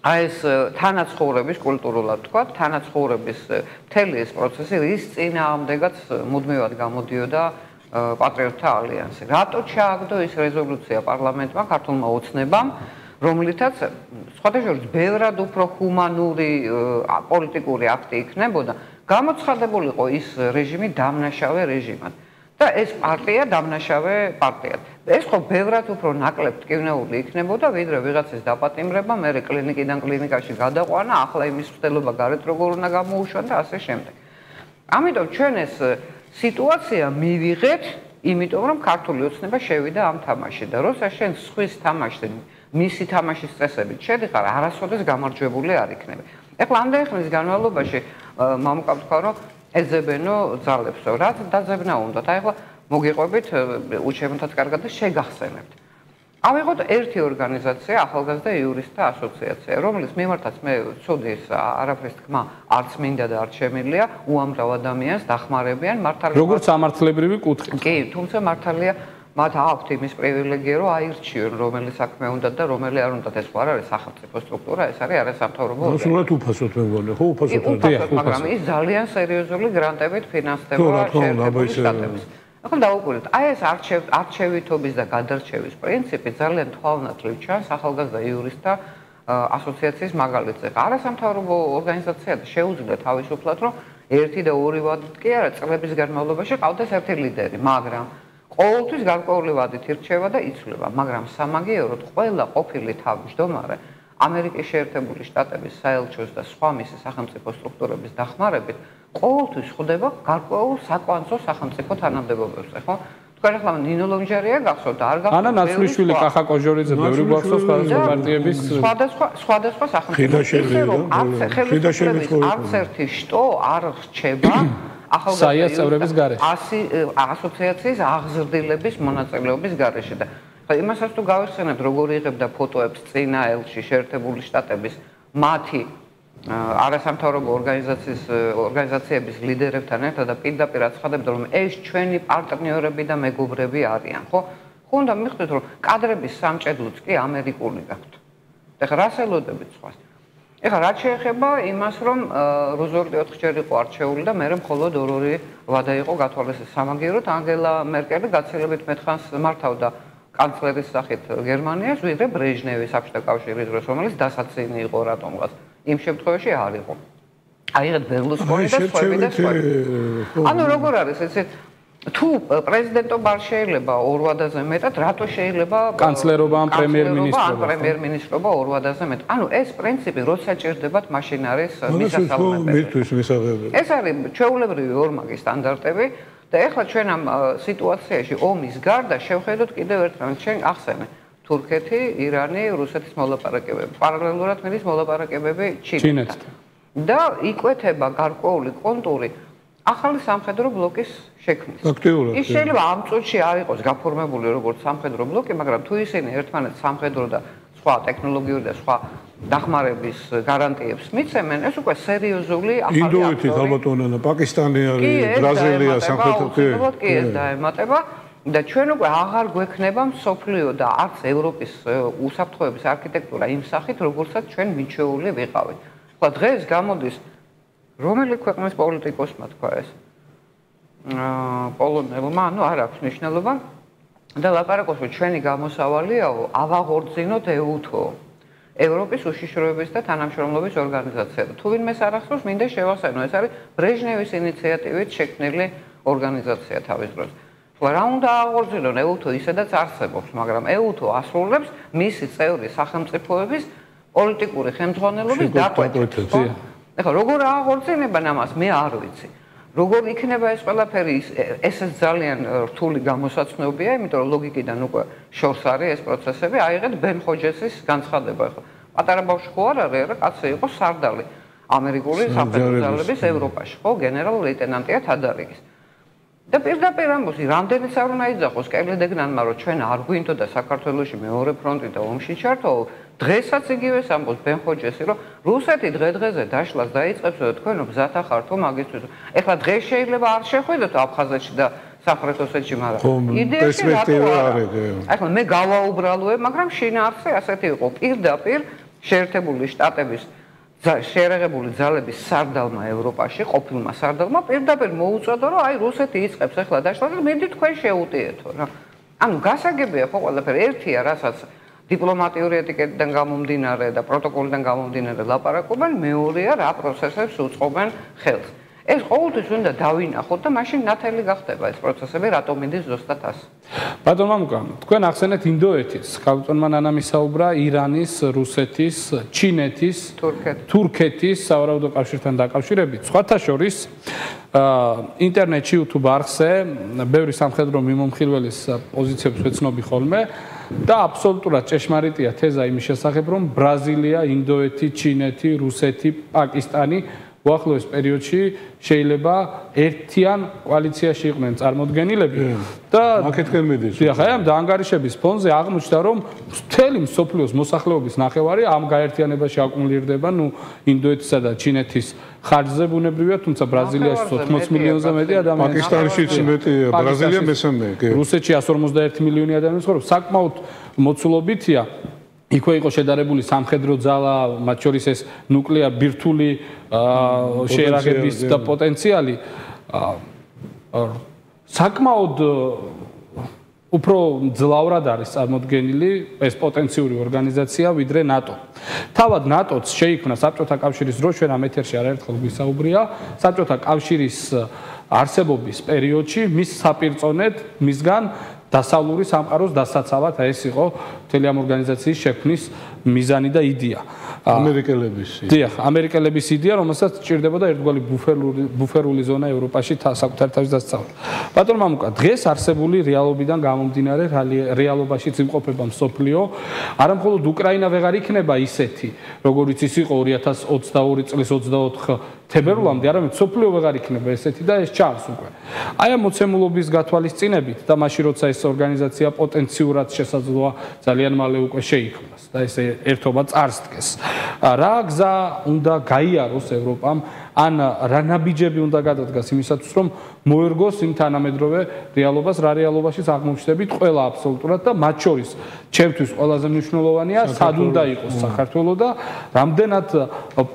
აი ეს თანაცხოვრების კულტურულად თქვა თანაცხოვრების მთელი ეს პროცესი ის წინააღმდეგაც მუდმივად გამოდიოდა პატრიოტთა ალიანსი. რატო ჩააგდო ის რეზოლუცია პარლამენტმა ქართულმა ოცნებამ, რომლითაც სხვადასხვა ბევრად უფრო ჰუმანური პოლიტიკური აქტი იქნებოდა, გამოცხადებულიყო ის რეჟიმი დამნაშავე რეჟიმად. და ეს პარტია დამნაშავე პარტიად. ეს ხო ბევრად უფრო ნაკლებ ტკივნეული იქნებოდა, ვიდრე ვიღაცის დაპატიმრება, მე კლინიკიდან კლინიკაში გადაყვანა, ახლა იმის ხდელობა გარეთ როგორ უნდა გამოუშვა და ასე შემდეგ. ამიტომ ჩვენ ეს სიტუაცია მივიღეთ, იმიტომ რომ ქართული ოცნება შევიდა ამ თამაში და როცა შენ სხვის თამაშზე მისი თამაშის წესებით შედიხარ, არასოდეს გამარჯვებული არ იქნები. ეხლა ამდენი ხნის განმავლობაში მომყავთ ხო რომ ეძებენო ძალებსო, რაც დაძებნა უნდათ. აი ახლა მოგიყვებით უჩემთაც კარგად და შეგახსენებთ. ავიღოთ ერთი ორგანიზაცია, ახალგაზრდა იურისტთა ასოციაცია, რომელიც მიმართაც მე ცოდის არაფრის თქმა არც მინდა და არც შემიძლია უამრავ ადამიანს დახმარებიან მართალია. როგორც სამართლებრივი კუთხე. კი, თუმცა მართალია მათ აქვთ იმის პრივილეგია, რომ აირჩიონ რომელი საქმე უნდათ და რომელი არ უნდათ. ეს არ არის სახელმწიფო სტრუქტურა, ეს არის არასამთავრობო ორგანო. ნუ სულად უფასოდ მე მგონი, ხო უფასოდ არის. მაგრამ ის ძალიან სერიოზული გრანტებით ფინანსდება შეერთებული შტატების. ახლა დაუკვირდით, აი ეს არჩევ არჩევითობის და გადარჩევის პრინციპი ძალიან თვალნათლივ ჩანს ახალგაზრდა იურისტთა ასოციაციის მაგალითზე. არასამთავრობო ორგანიზაცია შეუძლია თავისუფლად, რომ ერთი და ორი ვადით კი არა, წლების განმავლობაში ყავდეს ერთი ლიდერი, მაგრამ ყოველთვის გარკვეული ვადით ირჩევა და იცვლება, მაგრამ სამაგიეროდ ყველა ყოფილი თავმჯდომარე ამერიკის შეერთებული შტატების საელჩოს და სხვა მისი სახელმწიფო სტრუქტურების დახმარებით ყოველთვის ხვდება გარკვეულ საკვანძო სახელმწიფო თანამდებობებზე, ხო? თქვენ ახლა ნინო ლონჯერია გახსოვთ და არ გახსოვთ? ანა ნაცვლიშვილი კახა კოჟორიძე ბევრი გახსოვთ სხვადასხვა პარტიების სხვადასხვა სხვადასხვა სახელმწიფო არც ერთი შტო არ რჩება ახალგაზრდა წევრების გარეშე. ასი ასოციაციის აღზრდილების მონაწილეობის გარეშე და ხა იმასაც თუ გავიხსენებთ როგორი იღებდა ფოტოებს წინა ელში შეერთებული შტატების მათი არასამთავრობო ორგანიზაციის ორგანიზაციების ლიდერებთან ერთად და პირდაპირ აცხადებდა რომ ეს ჩვენი პარტნიორები და მეგობრები არიან ხო? ხო უნდა მიხვდეთ რომ კადრების სამჭედლოც კი ამერიკული გაქვთ. ეხლა რას ელოდებით სხვას? ეხლა რაც შეეხება იმას, რომ როზორტი 4 ჯერ იყო არჩეული და მე მხოლოდ ორ-ორი ვადა იყო გათვალისწინებული სამაგიეროდ ანგელა მერკელი გაცილებით მეთხანს მართავდა კანცლერის სახით გერმანიას, ვიდრე ბრეჟნევის საბჭოთა კავშირის დროს, რომელიც დასაცინი იყო რატომღაც. იმ შემთხვევაში არ იყო. აიღეთ ბერლუსკონი და სხვები და სხვები. ანუ როგორ არის ესე თუ პრეზიდენტობა არ შეიძლება ორ ვადაზე მეტად, რატო შეიძლება კანცლერობა ან პრემიერ-მინისტრობა? ან პრემიერ-მინისტრობა ორ ვადაზე მეტად. ანუ ეს პრინციპი როცა ჭირდებათ, მაშინ არის მისასალმებელი. ეს არის ჩვეულებრივი ორმაგი სტანდარტები და ეხლა ჩვენ ამ სიტუაციაში ომის გარდა შევხედოთ კიდევ ერთხელ, ჩვენ ახსენე თურქეთი, ირანი, რუსეთის მოლაპარაკებები. პარალელურად მიდის მოლაპარაკებები ჩინეთთან. და იკვეთება გარკვეული კონტური ახალი სამხედრო ბლოკის შექმნის. აქტიურად. ის შეიძლება ამ წუთში არ იყოს გაფორმებული როგორც სამხედრო ბლოკი, მაგრამ თუ ისინი ერთმანეთს სამხედრო და სხვა ტექნოლოგიური და სხვა დახმარების გარანტიებს მიცემენ, ეს უკვე სერიოზული ახალი ინდოეთი ალბათონა, პაკისტანი არის, ბრაზილია სამხედრო კი ეს დაემატება და ჩვენ უკვე აღარ გვექნება მსოფლიო და არც ევროპის უსაფრთხოების არქიტექტურა იმ სახით, როგორცაც ჩვენ მიჩეული ვიყავით. ხო დღეს გამოდის რომელი ქვეყნის პოლიტიკოსმა თქვა ეს? აა პოლონელმა, ну არ აქვს მნიშვნელობა. და ლაპარაკობს, რომ ჩვენი გამოსავალიაო ავაღორძინოთ ეუთო. ევროპის უშიშროების და თანამშრომლობის ორგანიზაცია. თუ ვინმე არახსოვს, მინდა შევახსენო, ეს არის ბრეჟნევის ინიციატივით შექმნილი ორგანიზაცია თავის დროს. რა უნდა აღორძინონ ეუთო ისედაც არსებობს, მაგრამ ეუთო ასრულებს მისი წევრი სახელმწიფოების პოლიტიკური ხელმძღვანელობის დაკვეთებს. ეხლა როგორ აღორძინებან ამას მე არ ვიცი. როგორ იქნება ეს ყველაფერი ესეც ძალიან რთული გამოსაცნობია, იმიტომ რომ ლოგიკიდან უკვე შორს არის ეს პროცესები. აიღეთ ბენ ხოჯესის განცხადება ეხლა. პატარა ბავშვი ხო არ არის, რა კაცი იყო სარდალი ამერიკული საფრთხის ძალების ევროპაში, ხო, გენერალ ლეიტენანტია თადარიგის. და პირდაპირ ამბობს, რამდენიც არ უნდა იძახოს კერლედეგნანმა, რომ ჩვენ არ გვინდო და საქართველოსი მეორე ფრონტი და ომში ჩართო, დღესაც იგივეს ამბობს ბენხოჯესი, რომ რუსეთი დღე-დღეზე დაშლას დაიწყებს და თქვენო გზად ახართო მაგისთვის. ეხლა დღეს შეიძლება არ შეხვიდოთ აფხაზეთში და სამხრეთ ოსეთში, მაგრამ იდეაში რატო არის? ეხლა მე გავაუბრალოებ, მაგრამ შინაარსი ასეთი იყო. პირდაპირ შეერთებული შტატების შეერაღებული ძალების სარდალმა ევროპაში, ყოფილმა სარდალმა პირდაპირ მოუწოდა, რომ აი რუსეთი იწყებს ახლა დაშლა და მედი თქვენ შეუტიეთო რა. ანუ გასაგებია ხო ყველაფერი ერთია, რასაც დიპლომატიური ეტიკეტიდან გამომდინარე და პროტოკოლიდან გამომდინარე ლაპარაკობენ, მეორეა რა პროცესებს უწყობენ ხელს. ეს ყოველთვის უნდა დავინახოთ და მაშინ ნათელი გახდება ეს პროცესები, რატომ მინდის ზუსტად ასე. ბატონ მამუკა, თქვენ ახსენეთ ინდოეთის, ქალწონმა ნანამისაუბრა ირანის, რუსეთის, ჩინეთის, თურქეთის სავარაუდო კავშირთან დაკავშირებით. სხვათა შორის აა ინტერნეტში YouTube არხზე ბევრი სამხედრო მიმომხილველის პოზიციებს ვეცნობი ხოლმე და აბსოლუტურად ჭეშმარიტია თეზა იმის შესახებ, რომ ბრაზილია, ინდოეთი, ჩინეთი, რუსეთი, პაკისტანი უახლოეს პერიოდში შეიძლება ერთიან კოალიციაში იყვნენ წარმოდგენილები და მაკეთკენ მიდის. დიახ, აი ამ დაანგარიშების ფონზე აღმოჩნდა რომ მთელი მსოფლიოს მოსახლეობის ნახევარი ამ გაერთიანებაში აკუმულირდება, ნუ ინდოეთისა და ჩინეთის ხარჯზე ბუნებრივია, თუმცა ბრაზილიაში 80 მილიონზე მეტი ადამიანი. პაკისტანშიც მეტია, ბრაზილია მესამე, კი. რუსეთში 150 მილიონი ადამიანი ცხოვრობს, საკმაოდ მოცულობითია. იქვე იყო შედარებული სამხედრო ძალა, მათ შორის ეს ნუკლეარ ბირთული შეერაღების და პოტენციალი. საკმაოდ უფრო ძლავრად არის წარმოქმნილი ეს პოტენციური ორგანიზაცია ვიდრე ნატო. თავად ნატოც შეიქმნა საბჭოთა კავშირის დროს ჩვენ ამ ეთერში არაერთხელ გვისაუბრია, საბჭოთა კავშირის არსებობის პერიოდში მის საპირწონედ მისგან დასავლური სამყაროს დასაცავად ეს იყო მთელი ამ ორგანიზაციის შექმნის მიზანი და იდეა. ამერიკელების. დიახ, ამერიკელების იდეა, რომელსაც ჭირდებოდა ერთგვარი ბუფერული ბუფერული ზონა ევროპაში საკუთარ თავის დასაცავად. ბატონ მამუკა, დღეს არსებული რეალობიდან გამომდინარე, რეალობაშიც იმყოფება მსოფლიო, არამხოლოდ უკრაინა ვეღარ იქნება ისეთი, როგორიც ის იყო 2022 წლის 24 თებერვლამდე, არამედ სოფლიო ვეღარ იქნება ესეთი და ეს ჩანს უკვე. აი ამ მოცემულობის გათვალისწინებით და მაშინ როცა ეს ორგანიზაცია პოტენციურად შესაძლოა ძალიან მალე უკვე შეიქმნას და ეს ერთობა წარსდგეს. რა გზა უნდა გაიაროს ევროპამ? ან რა ნაბიჯები უნდა გადადგას იმისათვის რომ მოერგოს იმ თანამედროვე რეალობას რა რეალობაშიც აღმოჩნდებით ყველა აბსოლუტურად და მათ შორის ჩემთვის ყველაზე მნიშვნელოვანია სად უნდა იყოს საქართველოს და რამდენად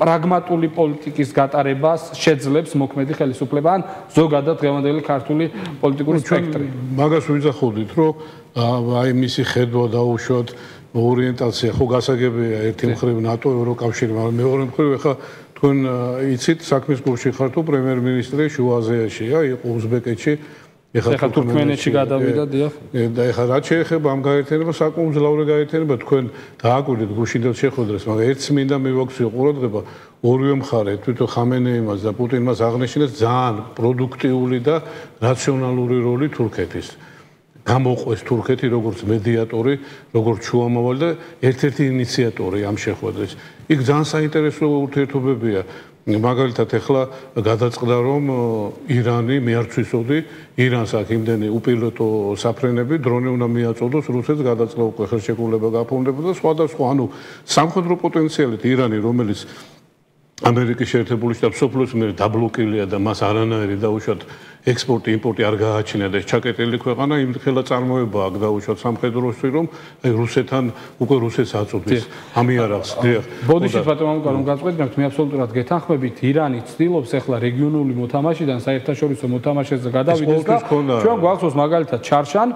პრაგმატული პოლიტიკის გატარებას შეძლებს მოქმედი ხელისუფლება ან ზოგადად დღევანდელი ქართული პოლიტიკური სპექტრი? მაგას ვიძახოდით რომ აი მისი ხედვა დაუშვათ ორიენტაცია. ხო გასაგებია ერთი მხრივ ნატო ევროკავშირი მაგრამ მეორე მხრივ ახლა თქვენ იცით საქმის გულში ხარ თუ პრემიერ-მინისტრი შუა აზიაშია იყო უზბეკეთში. ეხლა თურქმენეთში გადავიდა დიახ და ეხლა რა შეეხება ამ გაერთიანებას საკმაოდ მძლავრი გაერთიანება. თქვენ დააკვირდით გუშინდელ შეხვედრას მაგრამ ერთს მინდა მივაქციო ყურადღება ორივე მხარე თვითონ ხამენეიმას და პუტინმას აღნიშნეს ძალიან პროდუქტიული და რაციონალური როლი თურქეთის გამოყვეს თურქეთი როგორც მედიატორი, როგორც შუამავალი და ერთ-ერთი ინიციატორი ამ შეხვედრის. იქ ძალიან საინტერესო ურთიერთობებია. მაგალითად, ახლა გადაწყდა რომ ირანი მიარჩვისოდი ირანს აქ იმდენი უპილოტო საფრენები, დრონი უნდა მიაწოდოს რუსეთს გადაწყდა უკვე ხელშეკრულება გაფორმდება და სხვადასხვა, ანუ სამხედრო პოტენციალით ირანი, რომელიც ამერიკის შეერთებული შტატების სოფლოს მიერ დაბლოკილია და მას არანაირი დაუშვათ ექსპორტი იმპორტი არ გააჩინა და ჩაკეტილი ქვეყანა იმ ხელა წარმოება აქ დაუშვათ სამხედროსი რომ აი რუსეთთან უკვე რუსეთს აწოდის ამიარახს დიახ. ბოდიში ბატონო რომ გაწყვეტნებთ მე აბსოლუტურად გეთანხმებით ირანი ცდილობს ახლა რეგიონული მოთამაშიდან საერთაშორისო მოთამაშეზე გადავიდეს და ჩვენ გვახსოვს მაგალითად ჩარშან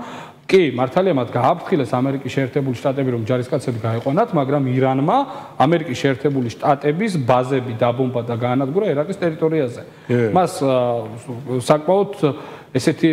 კი, მართალია მათ გააფრთხილეს ამერიკის შეერთებული შტატები რომ ჯარისკაცები გაეყვანათ, მაგრამ ირანმა ამერიკის შეერთებული შტატების ბაზები დაბომბა და გაანადგურა ერაყის ტერიტორიაზე. მას საკმაოდ ესეთი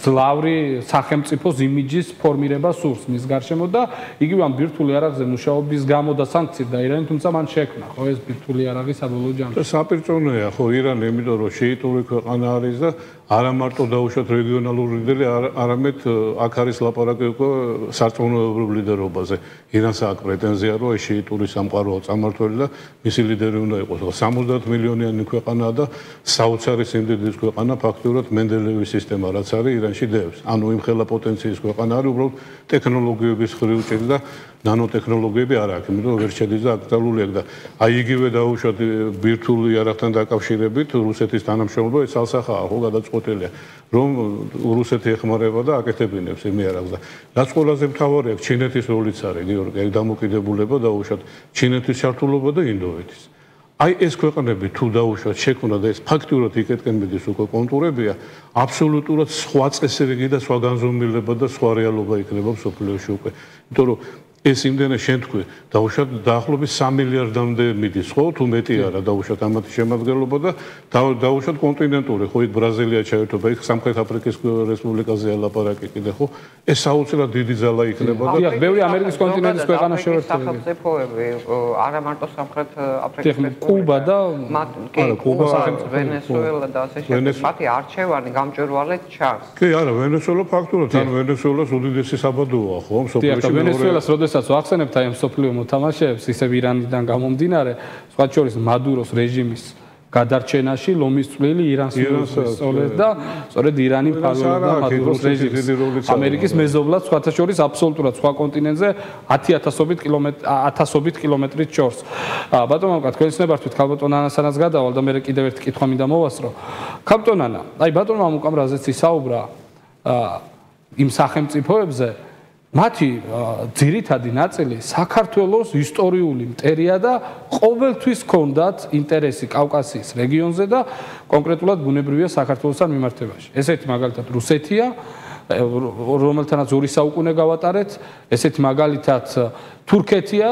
ძლავრი სახელმწიფოს იმიჯის ფორმირება სურს მის გარშემო და იგივე ამ ბირთვული არაღზე მუშაობის გამო და სანქციები და ირანი თუმცა მან შექმნა ხო ეს ბირთვული არაღი საბოლოო ჯამში. საპირწონეა ხო ირანი იმიტომ რომ შეიტური ქვეყანა არის და არა მარტო დაუშვათ რეგიონალური ლიდერი, არამედ აქ არის ლაპარაკი უკვე სარწმუნოებრივ ლიდერობაზე. ირანს აქვს პრეტენზია, რომ ეს შეიტური სამყაროა წარმართველი და მისი ლიდერი უნდა იყოს. 70 მილიონიანი ქვეყანაა და საოცარი სიმდიდრის ქვეყანა ფაქტურად მენდელევის სისტემა რაც არის ირანში დევს. ანუ იმ ხელა პოტენციის ქვეყანა არის უბრალოდ ტექნოლოგიების ხრივ ჭირდა და ნანოტექნოლოგიები არ აქვს, იმიტომ ვერ შედის და აქტუალური აქვს და აი იგივე დაუშვათ ბირთვული არახთან დაკავშირებით რუსეთის თანამშრომლობა ეს ალსახაა ხო გადაწყვეტილი შეწყვეტილია რომ რუსეთი ეხმარება და აკეთებინებს იმ იარაღს და რაც ყველაზე მთავარია ჩინეთის როლიც არის გიორგი ეგ დამოკიდებულება და უშოთ ჩინეთის ჩართულობა და ინდოეთის. აი ეს ქვეყნები თუ დაუშვათ შექმნა და ეს ფაქტურად იქეთკენ მიდის უკვე კონტურებია აბსოლუტურად სხვა წესრიგი და სხვა განზომილება და სხვა რეალობა იქნება სოფლიოში უკვე. იმიტომ რომ ეს იმდენად შენ თქვი დაუშვათ დაახლოებით 3 მილიარდამდე მიდის ხო? თუ მეტი არა დაუშვათ ამათი შემადგენლობა და დაუშვათ კონტინენტური ხო? იქ ბრაზილია ჩაერთობა იქ სამხრეთ აფრიკის რესპუბლიკაზე ალაპარაკი კიდე ხო? ეს საოცრად დიდი ძალა იქნება და დიახ ბევრი ამერიკის კონტინენტის ქვეყანა შეერთებული. სახელმწიფოები არა მარტო სამხრეთ აფრიკის კუბა და არა კუბა ვენესუელა და ასე შემდეგ. მათი არჩევანი გამჭვირვალედ ჩანს. კი არა ვენესუელა ფაქტურად ან ვენესუელას უდიდესი საბადოა ხო? დიახ ვენესუელას როდეს როდესაც ვახსენებთ აი ამ სოფლიო მოთამაშეებს, ისევ ირანიდან გამომდინარე, სხვა შორის მადუროს რეჟიმის გადარჩენაში ლომის წვლილი ირანს სწორედ და სწორედ ირანი ფარველობდა მადუროს რეჟიმს. ამერიკის მეზობლად სხვა შორის აბსოლუტურად სხვა კონტინენტზე 10000ობით კილომეტრი 1000ობით კილომეტრით შორს. ბატონო მოკა თქვენ ცნებართვით ქალბატონანასანაც გადავალ და მე კიდევ ერთი კითხვა მინდა მოვასწრო. ქალბატონანა, აი ბატონმა მოკამ რაზეც ისაუბრა იმ სახელმწიფოებზე მათი ძირითადი ნაწილი საქართველოს ისტორიული მტერია და ყოველთვის ჰქონდათ ინტერესი კავკასიის რეგიონზე და კონკრეტულად ბუნებრივია საქართველოსთან მიმართებაში. ესეთი მაგალითად რუსეთია, რომელთანაც ორი საუკუნე გავატარეთ, ესეთი მაგალითად თურქეთია,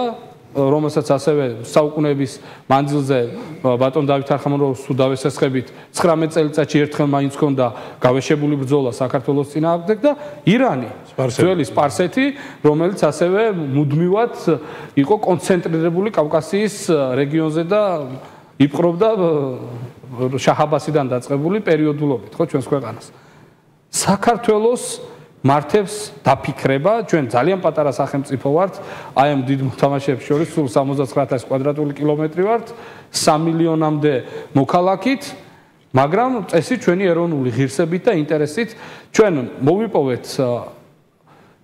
რომელსაც ასევე საუკუნეების მანძილზე ბატონ დავით არხამონოვს თუ დავესესხებით 19 წელიწადში ერთხელ მაინც ჰქონდა გავეშებული ბრძოლა საქართველოს წინააღმდეგ და ირანი ძველი სპარსეთი რომელიც ასევე მუდმივად იყო კონცენტრირებული კავკასიის რეგიონზე და იპყრობდა შაჰაბასიდან დაწყებული პერიოდულობით ხო ჩვენს ქვეყანას. საქართველოს მართებს დაფიქრება, ჩვენ ძალიან პატარა სახელმწიფო ვართ, აი ამ დიდ მოთამაშეებს შორის სულ 79000 კვადრატული კილომეტრი ვართ, 3 მილიონამდე მოქალაქით, მაგრამ წესი ჩვენი ეროვნული ღირსებით და ინტერესით ჩვენ მოვიპოვეთ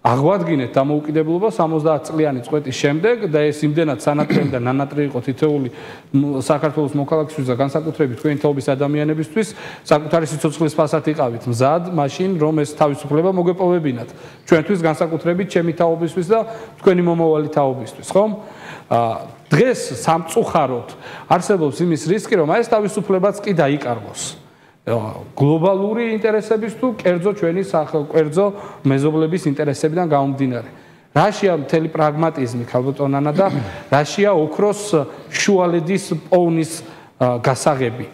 აღვადგინეთ დამოუკიდებლობა 70 წლიანი წვეთის შემდეგ და ეს იმდენად სანატრელი და ნანატრი იყო თითოეული საქართველოს მოქალაქისთვის და განსაკუთრებით თქვენი თაობის ადამიანებისთვის. საკუთარი სიცოცხლის ფასად იყავით. მზად მაშინ რომ ეს თავისუფლება მოგეპოვებინათ. ჩვენთვის განსაკუთრებით ჩემი თაობისთვის და თქვენი მომავალი თაობისთვის ხომ? დღეს სამწუხაროდ არსებობს იმის რისკი რომ აი ეს თავისუფლებაც კი დაიკარგოს გლობალური ინტერესების თუ კერძო ჩვენი სახელმწიფო მეზობლების ინტერესებიდან გამომდინარე. რაშია მთელი პრაგმატიზმი ქალბატონანა და რაშია ოქროს შუალედის პოვნის გასაღები.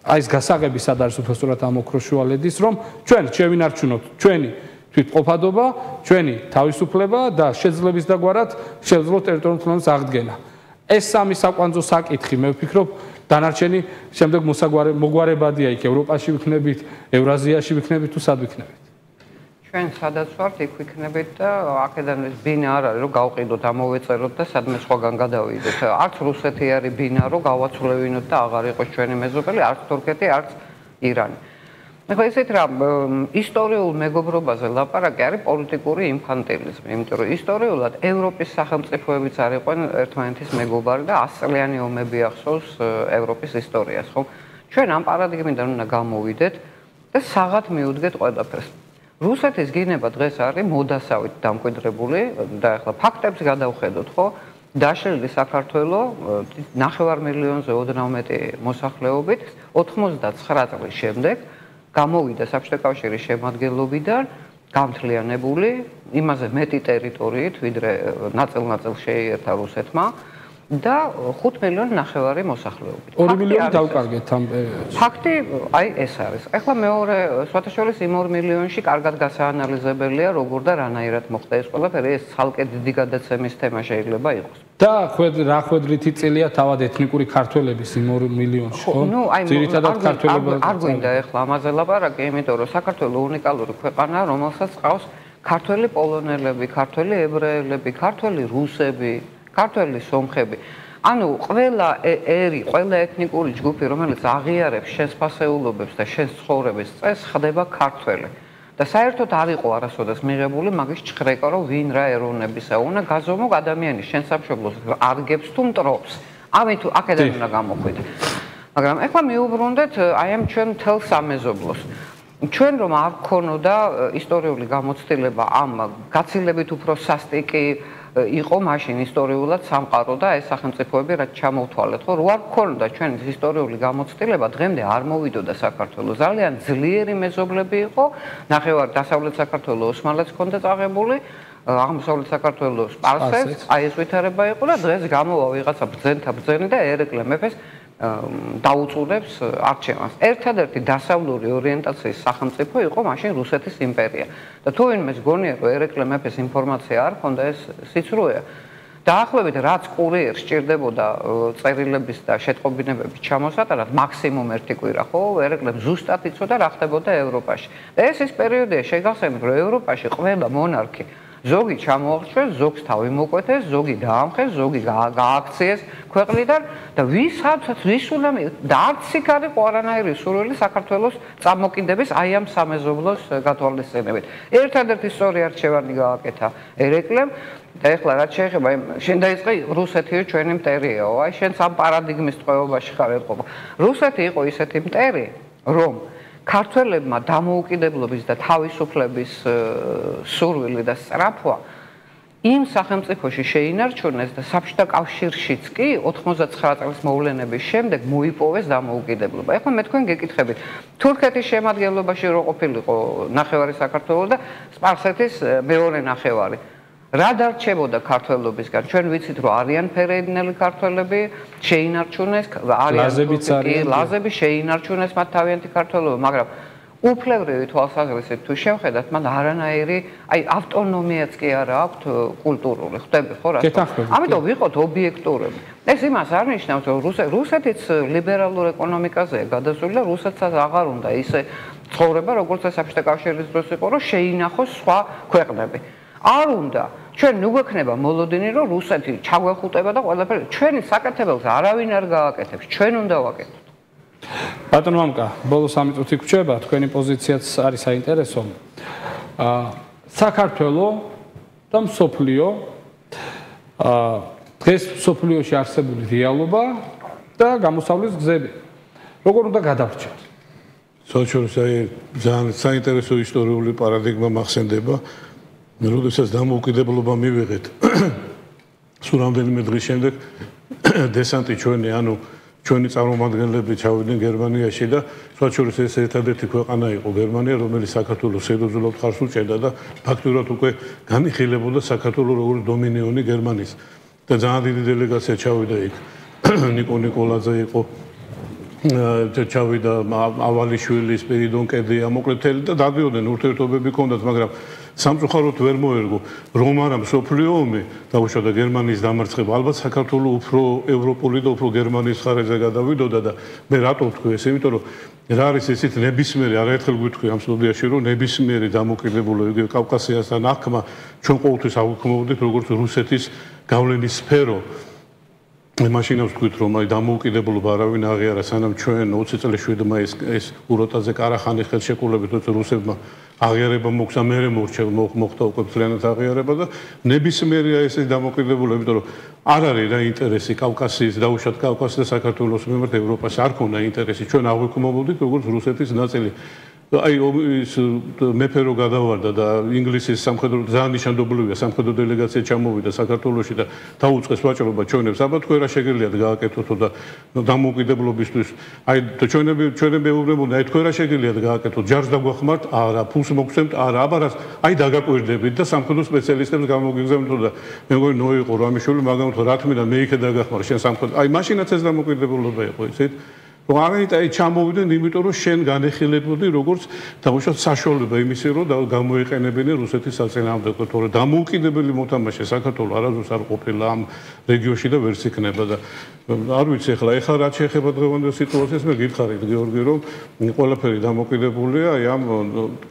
აი ეს გასაღები სად არის უბრალოდ ამ ოქროს შუალედის რომ ჩვენ შევინარჩუნოთ ჩვენი თვითყოფადობა, ჩვენი თავისუფლება და შეძლების დაგვარად შეძლოთ ტერიტორიულ ფლანს აღდგენა. ეს სამი საკვანძო საკითხი მე ვფიქრობ დანარჩენი შემდეგ მოსაგვარე მოგვარებადია იქ ევროპაში ვიქნებით, ევრაზიაში ვიქნებით თუ სად ვიქნებით? ჩვენ სადაც ვართ, იქ ვიქნებით და აქედან ეს ბინა არ არის, რომ გავყიდოთ, ამოვეწეროთ და სადმე სხვაგან გადავიდეთ. არც რუსეთი არის ბინა, რომ გავაცვლევინოთ და აღარ იყოს ჩვენი მეზობელი, არც თურქეთი, არც ირანი. ახლა ესეთ რა ისტორიულ მეგობრობაზე ლაპარაკი არის პოლიტიკური ინფანტილიზმი, იმიტომ რომ ისტორიულად ევროპის სახელმწიფოებიც არ იყვნენ ერთმანეთის მეგობარი და ასწლიანი ომები ახსოვს ევროპის ისტორიას, ხო? ჩვენ ამ პარადიგმიდან უნდა გამოვიდეთ და საღად მიუდგეთ ყველაფერს. რუსეთის გინება დღეს არის მოდასავით დამკვიდრებული და ახლა ფაქტებს გადავხედოთ, ხო? დაშლილი საქართველოს 9 მილიონზე ოდნავ მეტი მოსახლეობით 99 წლის შემდეგ გამოვიდა საბჭოთა კავშირის შემადგენლობიდან გამთლიანებული იმაზე მეტი ტერიტორიით ვიდრე ნაწილ-ნაწილ შეიერთა რუსეთმა და 5 მილიონი ნახევარი მოსახლეობით. 2 მილიონი დავკარგეთ ამ პერიოდში. ფაქტი აი ეს არის. ახლა მეორე სვათაშორის იმ 2 მილიონში კარგად გასაანალიზებელია როგორ და რანაირად მოხდა ეს ყველაფერი. ეს ცალკე დიდი გადაცემის თემა შეიძლება იყოს. და ხვედ რა ხვედრითი წელია თავად ეთნიკური ქართველების იმ 2 მილიონში, ხო? ნუ აი ძირითადად ქართველები არ გვინდა ახლა ამაზე ლაპარაკი, იმიტომ რომ საქართველოს უნიკალური ქვეყანაა, რომელსაც ყავს ქართველი პოლონელები, ქართველი ებრაელები, ქართველი რუსები, ქართველი სომხები. ანუ ყველა ერი, ყველა ეთნიკური ჯგუფი, რომელიც აღიარებს შენს ფასეულობებს და შენს ცხოვრების წესს, ხდება ქართველი. და საერთოდ არ იყო არასოდეს მიღებული მაგის ჭხრეკა, რომ ვინ რა ეროვნებისა უნდა გაზომო ადამიანი შენ სამშობლოს არგებს თუ მტრობს. ამით თუ აქედან უნდა გამოხვიდე. მაგრამ ეხლა მიუბრუნდეთ აი ამ ჩვენ თელ სამეზობლოს. ჩვენ რომ არ გქონოდა ისტორიული გამოცდილება ამ გაცილებით უფრო სასტიკი იყო მაშინ ისტორიულად სამყარო და ეს სახელმწიფოები რაც ჩამოვთვალეთ, ხო, რო არ გქონოდა ჩვენ ისტორიული გამოცდილება, დღემდე არ მოვიდოდა საქართველოს. ძალიან ძლიერი მეზობლები იყო, ნახევარ დასავლეთ საქართველოს ოსმალეთს ჰქონდა წაღებული, აღმოსავლეთ საქართველოს სპარსებს, აი ეს ვითარება იყო და დღეს გამოვა ვიღაცა ბრძენთა ბრძენი და ერეკლე მეფეს დაუწუდებს არჩევანს. ერთადერთი დასავლური ორიენტაციის სახელმწიფო იყო მაშინ რუსეთის იმპერია. და თუ ვინმე გონია რომ ერეკლე მეფეს ინფორმაცია არ ქონდა ეს სიცრუეა. დაახლოებით რაც კურიერ სჭირდებოდა წერილების და შეტყობინებების ჩამოსატანად მაქსიმუმ ერთი კვირა ხო ერეკლე ზუსტად იცოდა რა ხდებოდა ევროპაში. ეს ის პერიოდია შეგახსენებ რომ ევროპაში ყველა მონარქი ზოგი ჩამოაღწევს, ზოგს თავი მოკვეთეს, ზოგი დაამხეს, ზოგი გააქციეს ქვეყნიდან და ვისაც ვის უნდა და არც იქ არის ყარანაირი სურვილი საქართველოს წამოკიდების აი ამ სამეზობლოს გათვალისწინებით. ერთადერთი სწორი არჩევანი გააკეთა ერეკლემ და ეხლა რაც შეეხება შენ დაიწყე რუსეთი ჩვენი მტერიაო, აი შენ სამ პარადიგმის ტყვეობაში ხარ ეთქო. რუსეთი იყო ისეთი მტერი, რომ ქართველებმა დამოუკიდებლობის და თავისუფლების სურვილი და სწრაფვა იმ სახელმწიფოში შეინარჩუნეს და საბჭოთა კავშირშიც კი 99 წლის მოვლენების შემდეგ მოიპოვეს დამოუკიდებლობა. ეხლა მე თქვენ გეკითხებით, თურქეთის შემადგენლობაში რო ყოფილიყო ნახევარი საქართველოს და სპარსეთის მეორე ნახევარი. რა დარჩებოდა ქართველობისგან? ჩვენ ვიცით, რომ არიან ფერეიდნელი ქართველები, შეინარჩუნეს არიან ლაზებიც არიან. ლაზები შეინარჩუნეს მათ თავიანთი ქართველობა, მაგრამ უფლებრივი თვალსაზრისით თუ შევხედათ, მან არანაირი, აი ავტონომიაც კი არ აქვს კულტურული, ხვდები ხო რა? ამიტომ ვიყოთ ობიექტურები. ეს იმას არ ნიშნავს, რომ რუსეთიც ლიბერალურ ეკონომიკაზეა გადასული და რუსეთსაც აღარ უნდა ისე ცხოვრება, როგორც საბჭოთა კავშირის დროს იყო, რომ შეინახოს სხვა ქვეყნები. არ უნდა ჩვენ ნუ გვექნება მოლოდინი რომ რუსეთი ჩაგვეხუტება და ყველაფერი ჩვენი საკეთებელს არავინ არ გააკეთებს ჩვენ უნდა ვაკეთოთ. ბატონო მამკა ბოლო 3 წუთი გრჩება თქვენი პოზიციაც არის საინტერესო. აა საქართველოს და მსოფლიო. აა დღეს მსოფლიოში არსებული რეალობა და გამოსავლის გზები. როგორ უნდა გადავრჩეთ? საერთოდ აი ძალიან საინტერესო ისტორიული პარადიგმა მახსენდება მე როდესაც დამოუკიდებლობა მივიღეთ სულ რამდენიმე დღის შემდეგ დესანტი ჩვენი ანუ ჩვენი წარმომადგენლები ჩავიდნენ გერმანიაში და სხვაჩორის ეს ერთადერთი ქვეყანა იყო გერმანია რომელიც საქართველოს სერიოზულად ხარს უჭერდა და ფაქტურად უკვე განიხილებოდა საქართველოს როგორც დომინიონი გერმანიის. და ძალიან დიდი დელეგაცია ჩავიდა იქ. ნიკო ნიკოლაძე იყო ჩავიდა ავალიშვილი სპირიდონ კედია მოკლედ თელი და დადიოდნენ ურთიერთობები ქონდათ მაგრამ სამწუხაროდ ვერ მოერგო. რომ არა მსოფლიო ომი დაუშვა გერმანიის დამარცხება. ალბათ საქართველოს უფრო ევროპული და უფრო გერმანიის ხარეზე გადავიდოდა და მე რატო ვთქვი ეს იმიტომ რომ რა არის ისეთ ნებისმიერი არაერთხელ გვითქვი ამ სტუდიაში რომ ნებისმიერი დამოკიდებულება იგივე კავკასიასთან ახმა ჩვენ ყოველთვის აღვქმოვდით როგორც რუსეთის გავლენის სფერო. მე მაშინ ვთქვით რომ აი დამოუკიდებლობა არავინ აღიარა სანამ ჩვენ 20 წელს 7-მა ეს ეს უროტაზე კარახანის ხელშეკრულებით თვითონ რუსებმა აღიარება მოგცა მე მორჩევ მოხდა უკვე ძალიანად აღიარება და ნებისმიერია ეს დამოუკიდებლობა იმიტომ რომ არ არის რა ინტერესი კავკასიის დაუშვათ კავკასიის და საქართველოს მიმართ ევროპას არ ქონდა ინტერესი. ჩვენ აღვიქმობოდით როგორც რუსეთის ნაწილი. აი ის მეფე რო გადავარდა და ინგლისის სამხედრო ძალიან ნიშანდობლივია სამხედრო დელეგაცია ჩამოვიდა საქართველოში და დაუწყეს ვაჭრობა ჩვენებს. აბა თქვენ რა შეგიძლიათ გააკეთოთ და დამოუკიდებლობისთვის? აი ჩვენები ჩვენები ეუბნებოდნენ აი თქვენ რა შეგიძლიათ გააკეთოთ? ჯარს დაგვახმართ არა ფულს მოგცემთ? არა აბა რა აი დაგაკვირდებით და სამხედრო სპეციალისტებს გამოგიგზავნოთ და მე მგონი ნო იყო რამიშვილი მაგრამ თუ რა თქმა უნდა მე იქე დაგახმარ შენ სამხედრო აი მაშინაც ეს დამოუკიდებლობა იყო ისეთ რომ არანაირად აი ჩამოვიდნენ იმიტომ რომ შენ განეხილებოდი როგორც დაუშვათ საშუალება იმისი რომ გამოიყენებინე რუსეთის საწინააღმდეგო თორე. დამოუკიდებელი მოთამაშე საქართველოს არასდროს არ ყოფილა ამ რეგიონში და ვერც იქნება და არ ვიცი ახლა ეხლა რა შეიძლება დღევანდელ სიტუაციას მე გითხარით გიორგი რომ ყველაფერი დამოკიდებულია ამ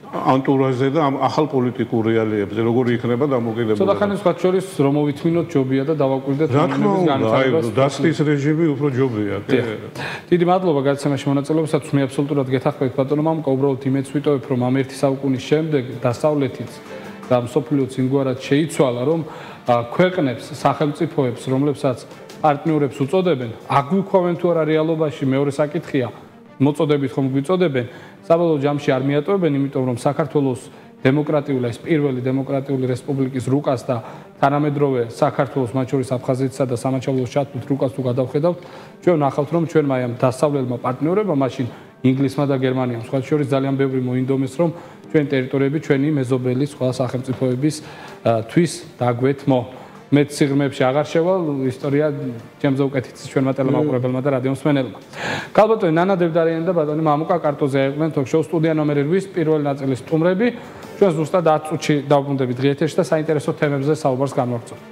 ანტურაჟზე და ამ ახალ პოლიტიკურ რეალიებზე როგორი იქნება დამოკიდებული ცოტა ხანი სხვა შორის რომ მოვითმინოთ ჯობია და დავაკვირდეთ რომლებიც განვითარებას აი დასტის რეჟიმი უფრო ჯობია კი. დიდი მადლობა გადაცემაში მონაწილეობისათვის მე აბსოლუტურად გეთახმებით ბატონო მამკა უბრალოდ იმეც ვიტოვებ რომ ამ ერთი საუკუნის შემდეგ დასავლეთიც და მსოფლიოც იმგვარად შეიცვალა რომ ქვეყნებს სახელმწიფოებს რომლებსაც პარტნიორებს უწოდებენ აგვიქვავენ თუ არა რეალობაში მეორე საკითხია მოწოდებით ხომ გვიწოდებენ, საბოლოო ჯამში არ მიატოვებენ, იმიტომ რომ საქართველოს დემოკრატიული ეს პირველი დემოკრატიული რესპუბლიკის რუკას და თანამედროვე საქართველოს მათ შორის აფხაზეთსა და სამაჩაბლოს ჩათვლით რუკას თუ გადავხედავთ, ჩვენ ნახავთ რომ ჩვენ მაიამ დასავლელმა პარტნიორებმა მაშინ ინგლისმა და გერმანიამ სხვა შორის ძალიან ბევრი მოინდომეს რომ ჩვენ ტერიტორიები ჩვენი მეზობელი სხვა სახელმწიფოების თვის დაგვეთმო. მე ციგრმებში აღარ შევალ ისტორია ჩემზე უკეთიც ჩვენმა ტელემაყურებელმა და რადიო მსმენელმა. ქალბატონი ნანა დებდარიანი და ბატონი მამუკა კარტოზე იყვნენ თოქ-შოუ სტუდია ნომერი 8 პირველი ნაწილის სტუმრები. ჩვენ ზუსტად 10 წუთში დავბრუნდებით ღირეთში და საინტერესო თემებზე საუბარს განვაგრძობთ.